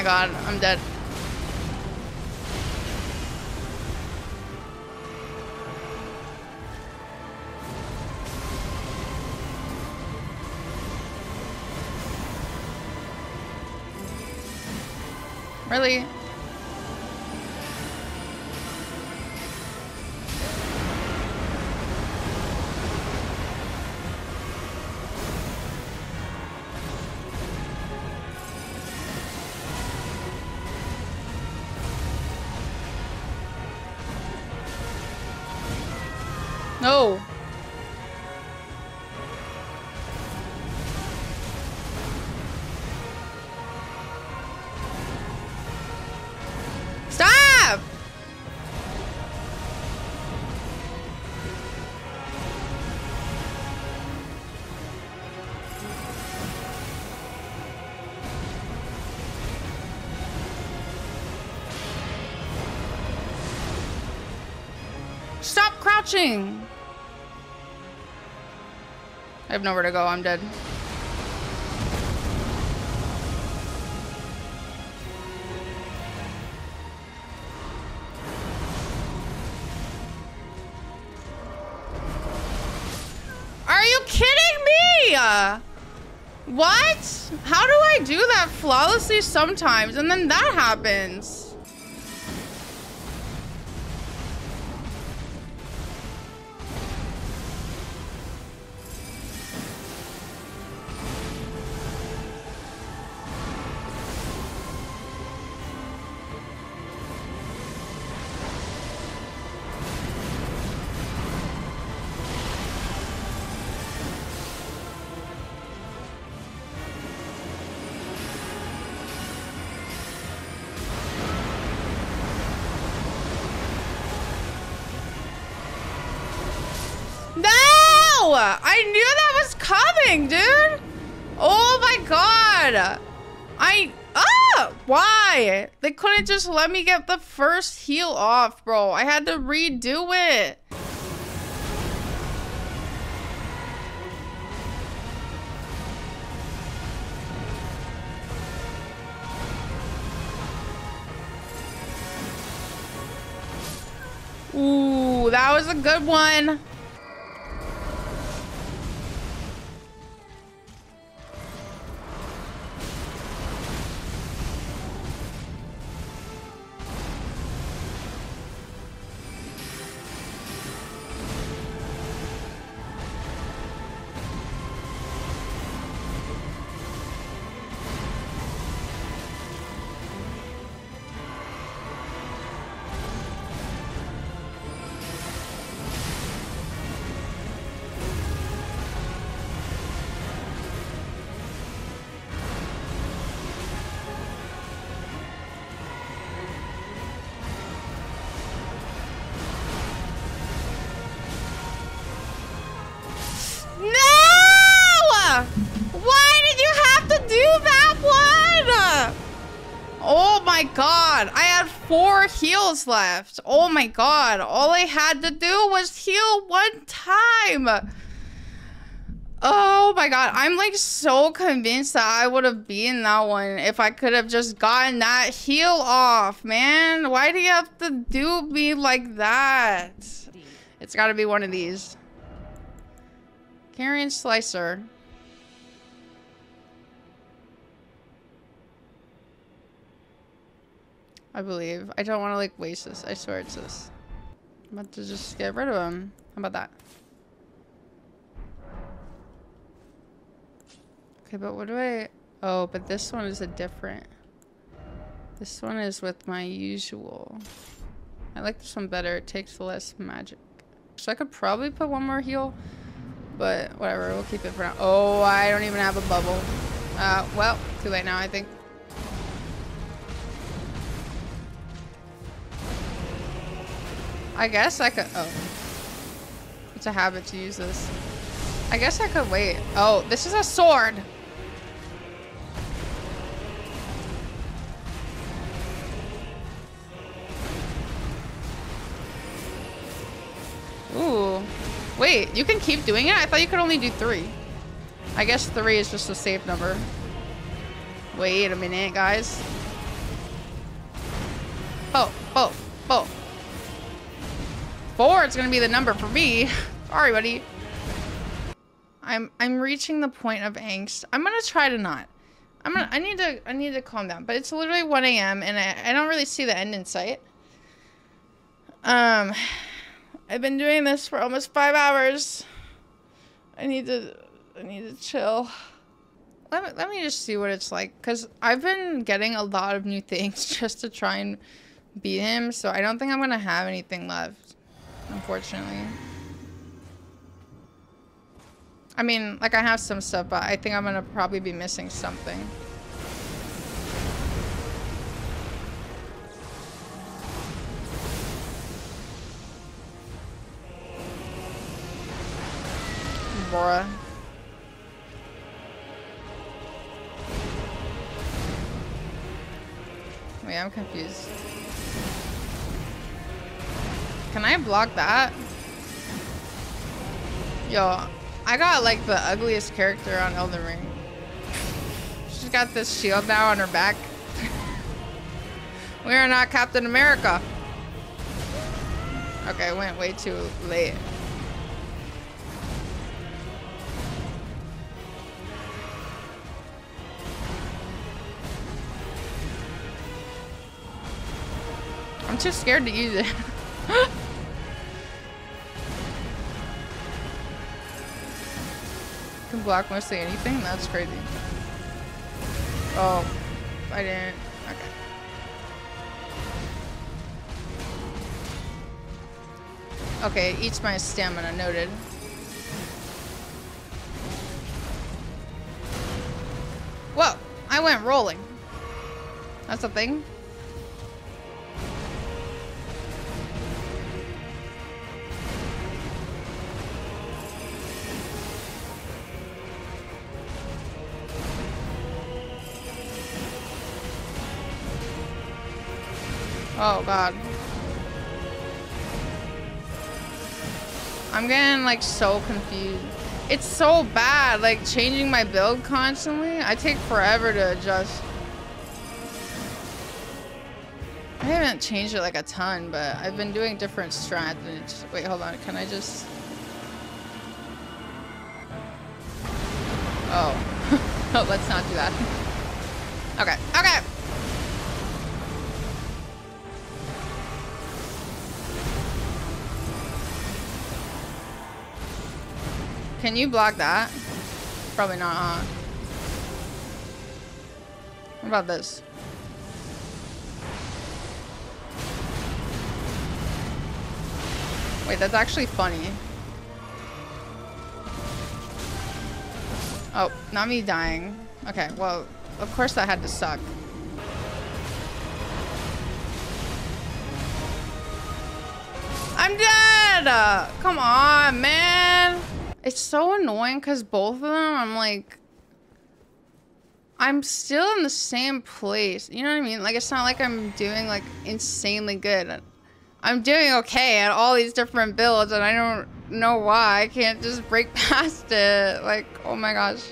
A: My god, I'm dead. Really? Crouching! I have nowhere to go. I'm dead. Are you kidding me? What? How do I do that flawlessly sometimes and then that happens? They couldn't just let me get the first heal off, bro. I had to redo it. Ooh, that was a good one. Heals left. Oh my god. All I had to do was heal one time. Oh my god. I'm like so convinced that I would have beaten that one if I could have just gotten that heal off, man. Why do you have to do me like that? It's gotta be one of these. Carian Slicer. I believe. I don't want to like waste this. I swear it's this. I'm about to just get rid of him. How about that? Okay, but what do I... Oh, but this one is a different... This one is with my usual. I like this one better. It takes less magic. So I could probably put one more heal. But whatever, we'll keep it for now. Oh, I don't even have a bubble. Uh, well, too late now, I think. I guess I could... Oh. It's a habit to use this. I guess I could wait. Oh, this is a sword. Ooh. Wait, you can keep doing it? I thought you could only do three. I guess three is just a safe number. Wait a minute, guys. Oh, oh, oh. Four is gonna be the number for me. Sorry, buddy. I'm I'm reaching the point of angst. I'm gonna try to not. I'm gonna I need to I need to calm down. But it's literally 1 a.m. and I, I don't really see the end in sight. Um I've been doing this for almost five hours. I need to, I need to chill. Let me, let me just see what it's like. Because I've been getting a lot of new things (laughs) just to try and beat him. So I don't think I'm to have anything left. Unfortunately. I mean, like I have some stuff, but I think I'm to probably be missing something. Bruh. Wait, I'm confused. Can I block that? Yo, I got like the ugliest character on Elden Ring. She's got this shield now on her back. (laughs) we are not Captain America. Okay, I went way too late. I'm too scared to use it. (laughs) block mostly anything? That's crazy. Oh, I didn't. Okay. Okay, it eats my stamina, noted. Whoa, I went rolling. That's a thing? Oh god. I'm getting like so confused. It's so bad, like changing my build constantly. I take forever to adjust. I haven't changed it like a ton, but I've been doing different strats and it's, wait, hold on. Can I just, oh, (laughs) oh, let's not do that. (laughs) Okay, Can you block that? Probably not, huh? What about this? Wait, that's actually funny. Oh, not me dying. Okay, well, of course that had to suck. I'm dead! Come on, man! It's so annoying because both of them, I'm like... I'm still in the same place. You know what I mean? Like, it's not like I'm doing, like, insanely good. I'm doing okay at all these different builds, and I don't know why I can't just break (laughs) past it. Like, oh my gosh.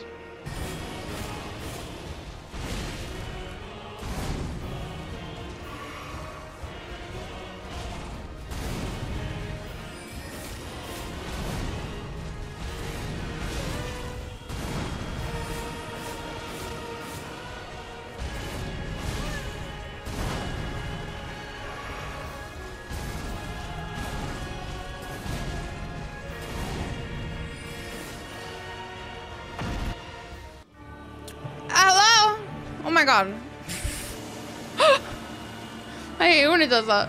A: My god. I hate when it does that.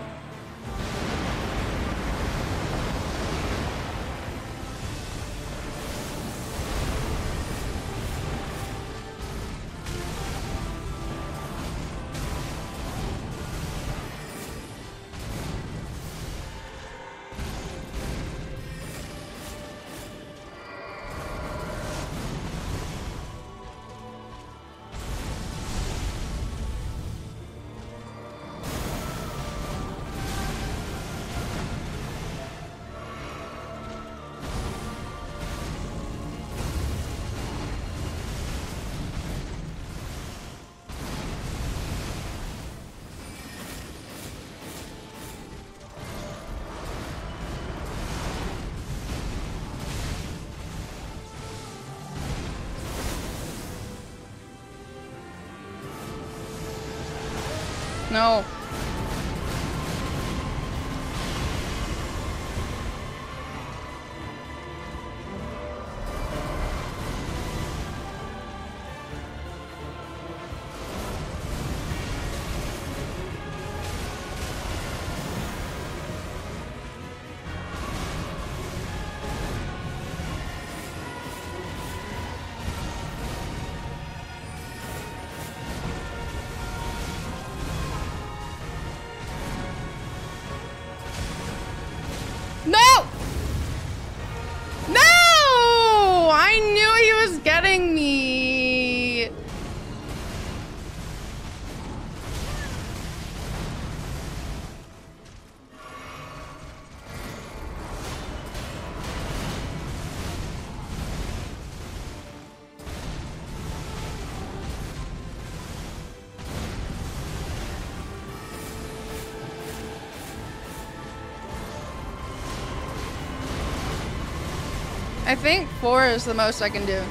A: Think four is the most I can do.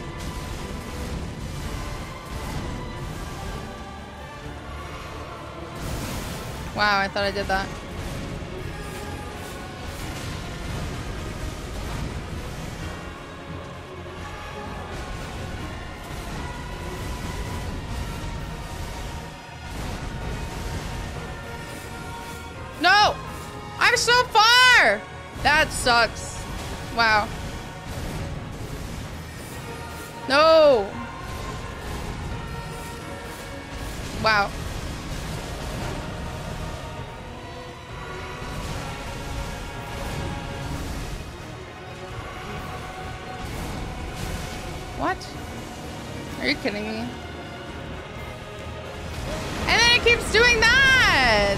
A: Wow, I thought I did that. No! I'm so far! That sucks. Wow. Keeps doing that!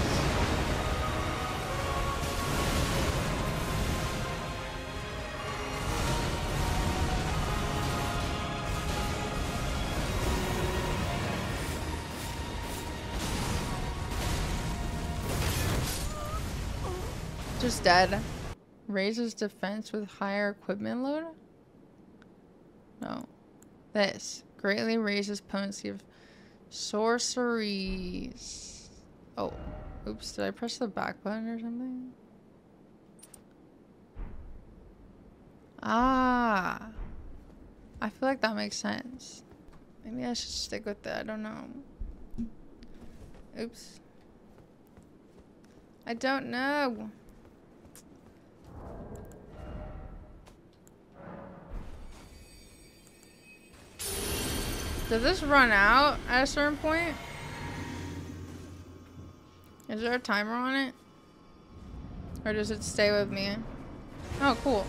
A: Just dead. Raises defense with higher equipment load? No. This. Greatly raises potency of sorceries. Oh. Oops, did I press the back button or something? Ah. I feel like that makes sense. Maybe I should stick with that. I don't know. Oops. I don't know. Does this run out at a certain point? Is there a timer on it? Or does it stay with me? Oh, cool.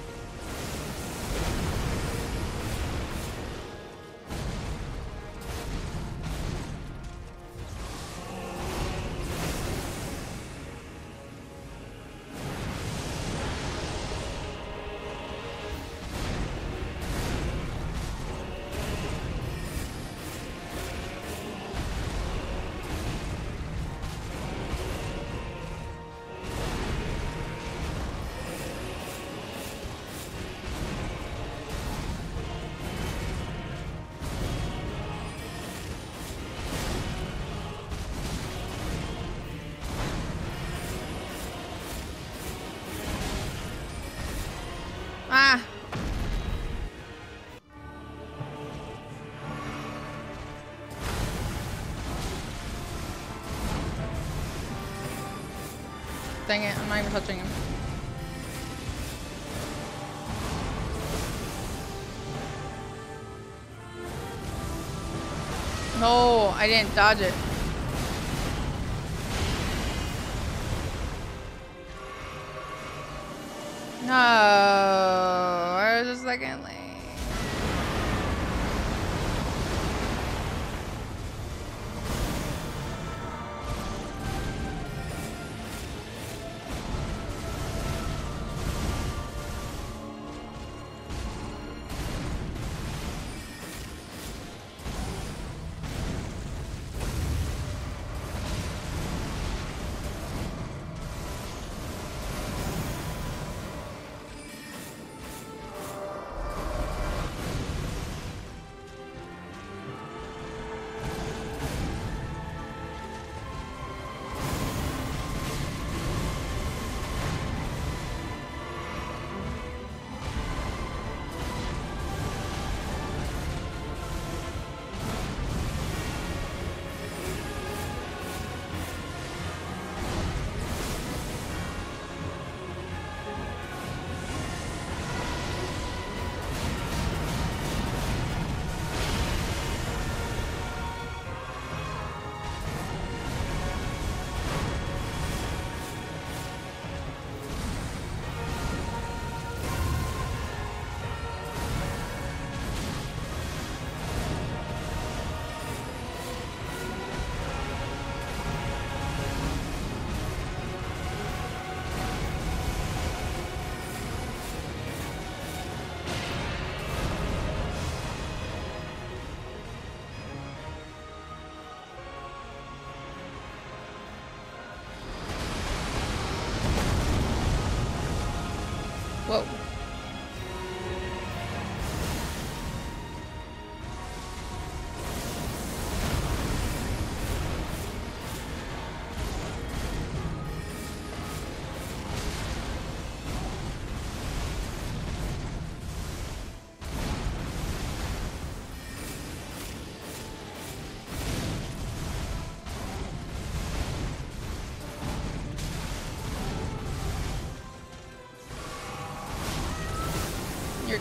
A: Dang it, I'm not even touching him. No, I didn't dodge it.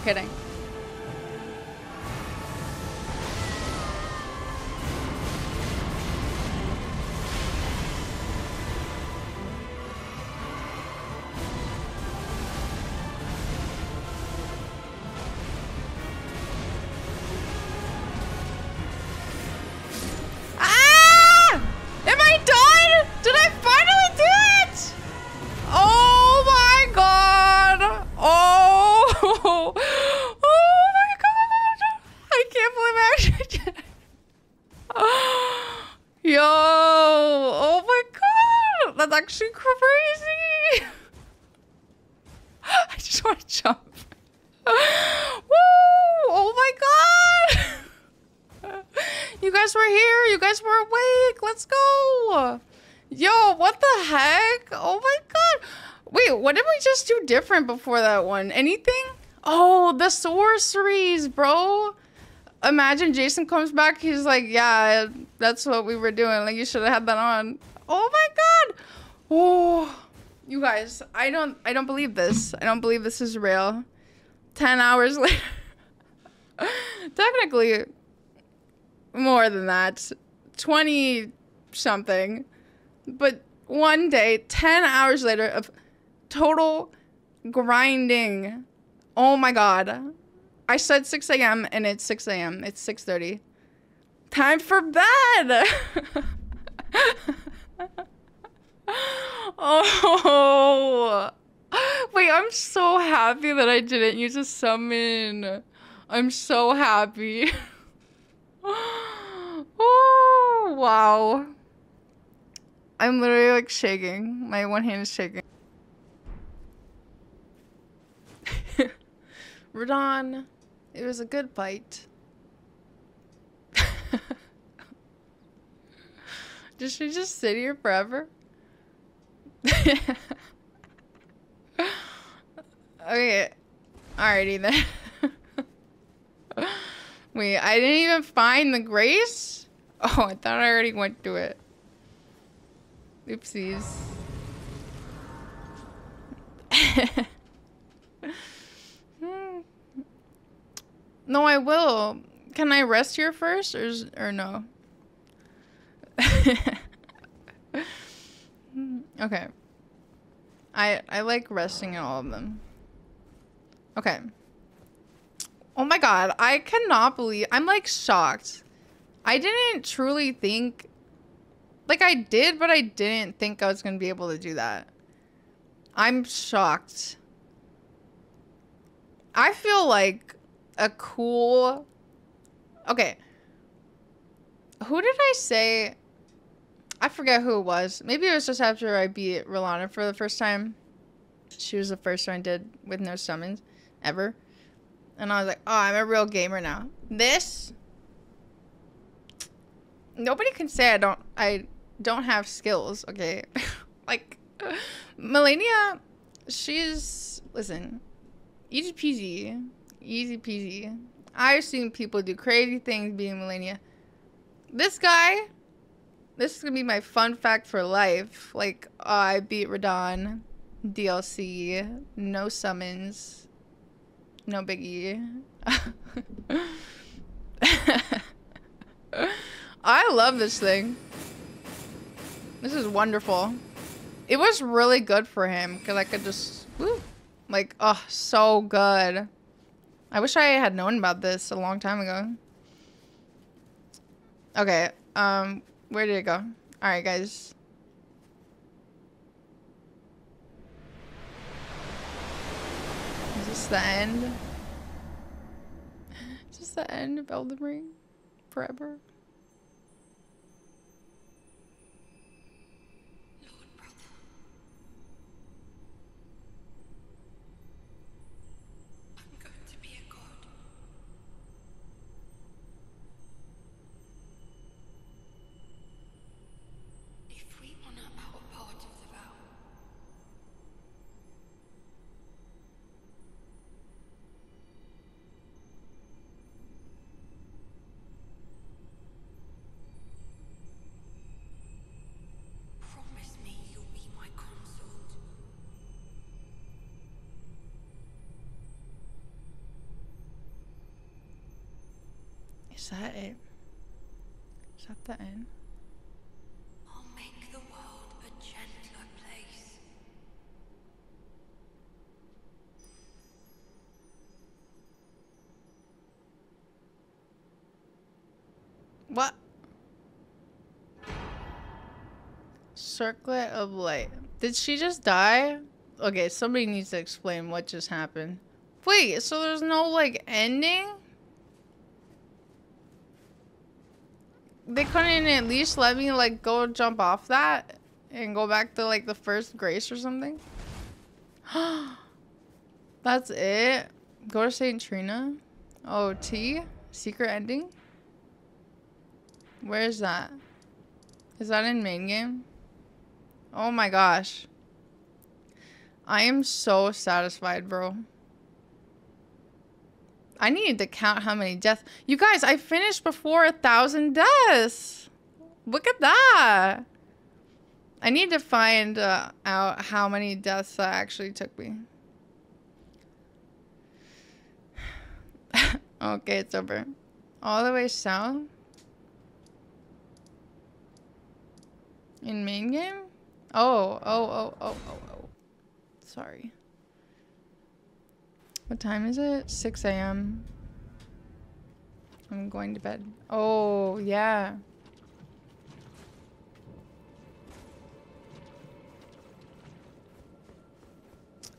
A: Kidding. That's actually crazy! (laughs) I just want to jump. (laughs) Woo! Oh my god! (laughs) You guys were here. You guys were awake. Let's go. Yo, what the heck? Oh my god. Wait, what did we just do different before that one? Anything? Oh, the sorceries, bro. Imagine Jason comes back. He's like, yeah, that's what we were doing. Like, you should have had that on. Oh my. Oh, you guys, I don't, I don't believe this. I don't believe this is real. 10 hours (laughs) later. Technically, more than that. 20 something. But one day 10 hours later of total grinding. Oh my god. I said 6 a.m and it's 6 a.m it's 6.30 time for bed (laughs) oh (laughs) wait i'm so happy that i didn't use a summon i'm so happy (laughs) oh, wow. I'm literally like shaking. My one hand is shaking. (laughs) Radahn, it was a good fight. Did she just sit here forever? (laughs) okay. Alrighty then. (laughs) Wait, I didn't even find the grace? Oh, I thought I already went to it. Oopsies. (laughs) no, I will. Can I rest here first, or or no? Okay. I I like resting in all of them. Okay. Oh my god, I cannot believe I'm like shocked. I didn't truly think like I did, but I didn't think I was going to be able to do that. I'm shocked. I feel like a cool Okay. Who did I say I forget who it was. Maybe it was just after I beat Rellana for the first time. She was the first one I did with no summons ever. And I was like, oh, I'm a real gamer now. This nobody can say I don't I don't have skills, okay? (laughs) like Malenia, she's listen, easy peasy, easy peasy. I've seen people do crazy things being Malenia. This guy, this is gonna be my fun fact for life. Like, I beat Radahn, DLC, no summons, no biggie. (laughs) I love this thing. This is wonderful. It was really good for him because I could just, woo, like, oh, so good. I wish I had known about this a long time ago. Okay, um, where did it go? Alright, guys. Is this the end? (laughs) Is this the end of Elden Ring? Forever? That it? Is that the end?
D: I'll make the world a gentler place.
A: What? Circlet of light. Did she just die? Okay, somebody needs to explain what just happened. Wait, so there's no like ending? They couldn't at least let me like go jump off that and go back to like the first grace or something? (gasps) That's it? Go to St. Trina? Oh, T? Secret ending? Where is that? Is that in main game? Oh my gosh. I am so satisfied, bro. I needed to count how many deaths. You guys, I finished before a thousand deaths. Look at that. I need to find uh, out how many deaths that actually took me. (sighs) okay, it's over. All the way south? In main game? Oh, oh, oh, oh, oh, oh. Sorry. What time is it? 6 a.m. I'm going to bed. Oh, yeah.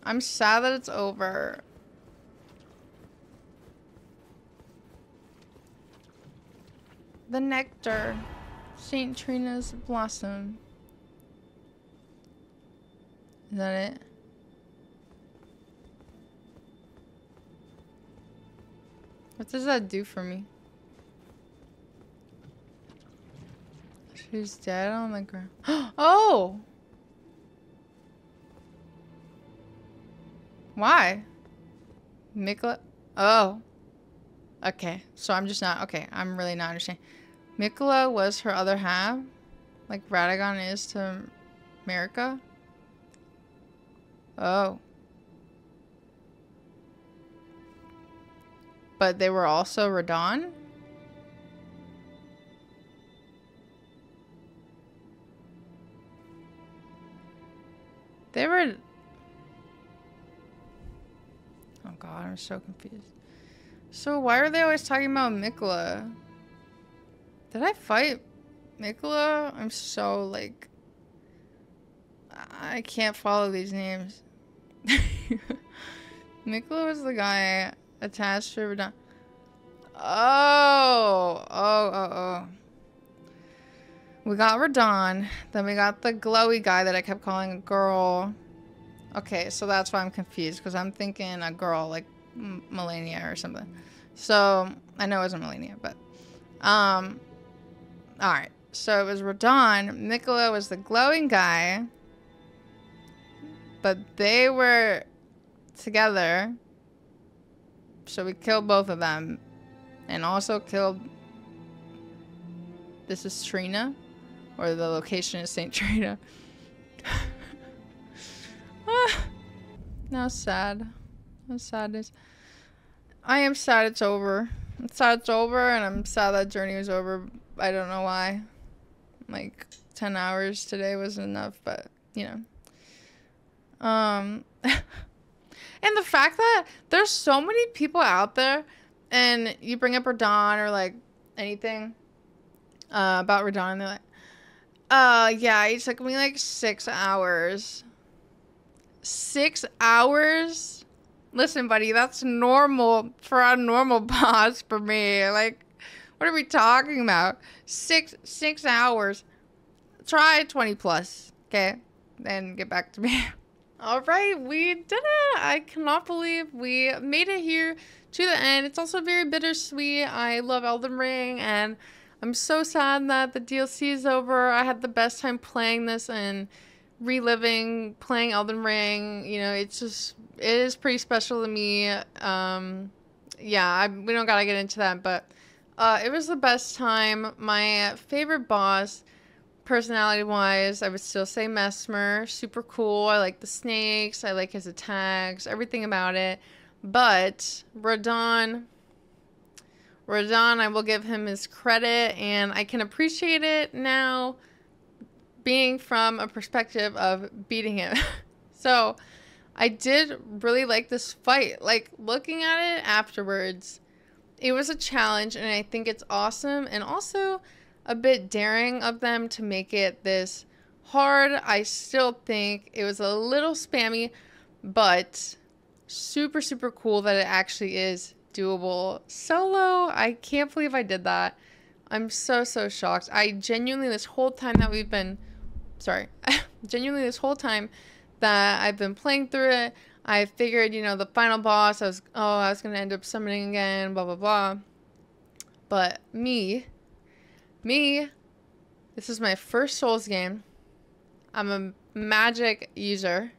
A: I'm sad that it's over. The nectar. St. Trina's blossom. Is that it? What does that do for me? She's dead on the ground. (gasps) oh! Why? Mikla? Oh. Okay. So I'm just not. Okay. I'm really not understanding. Mikla was her other half? Like Radagon is to Marika? Oh. But they were also Radahn? They were... Oh god, I'm so confused. So why are they always talking about Miquella? Did I fight Miquella? I'm so like... I can't follow these names. (laughs) Miquella was the guy attached to Radahn. Oh, oh, oh, oh. We got Radahn. Then we got the glowy guy that I kept calling a girl. Okay, so that's why I'm confused because I'm thinking a girl like M Malenia or something. So I know it wasn't Malenia, but um, all right. So it was Radahn. Miquella was the glowing guy, but they were together. So we killed both of them, and also killed. This is Trina, or the location is Saint (laughs) Trina. (sighs) ah, now sad. How sad is. I am sad it's over. I'm sad it's over, and I'm sad that journey was over. I don't know why. Like, 10 hours today wasn't enough, but, you know. Um, (laughs) and the fact that there's so many people out there, and you bring up Radahn or, like, anything uh, about Radahn, and they're like, uh, yeah, it took me, like, six hours. Six hours? Listen, buddy, that's normal for a normal (laughs) boss for me. Like, what are we talking about? Six six hours. Try 20 plus, okay? Then get back to me. (laughs) All right, we did it. I cannot believe we made it here to the end. It's also very bittersweet. I love Elden Ring, and I'm so sad that the DLC is over. I had the best time playing this and reliving playing Elden Ring. You know, it's just it is pretty special to me. Um, yeah, I, we don't gotta get into that, but uh, it was the best time. My favorite boss, personality wise, I would still say Messmer. Super cool. I like the snakes. I like his attacks. Everything about it. But Radahn, Radahn, I will give him his credit, and I can appreciate it now being from a perspective of beating him. (laughs) so I did really like this fight. Like looking at it afterwards, it was a challenge and I think it's awesome and also a bit daring of them to make it this hard. I still think it was a little spammy, but super super cool that it actually is doable solo. I can't believe I did that. I'm so so shocked. I genuinely this whole time that we've been sorry, (laughs) genuinely this whole time that I've been playing through it, I figured, you know, the final boss, I was, oh, I was going to end up summoning again, blah, blah, blah. But me, me, this is my first Souls game. I'm a magic user.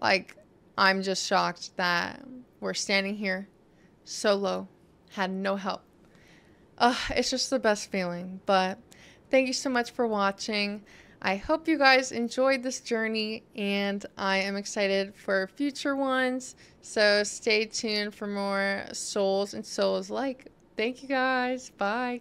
A: Like, I'm just shocked that we're standing here solo, had no help. Ugh, it's just the best feeling. But thank you so much for watching. I hope you guys enjoyed this journey and I am excited for future ones. So stay tuned for more souls and souls like. Thank you guys. Bye.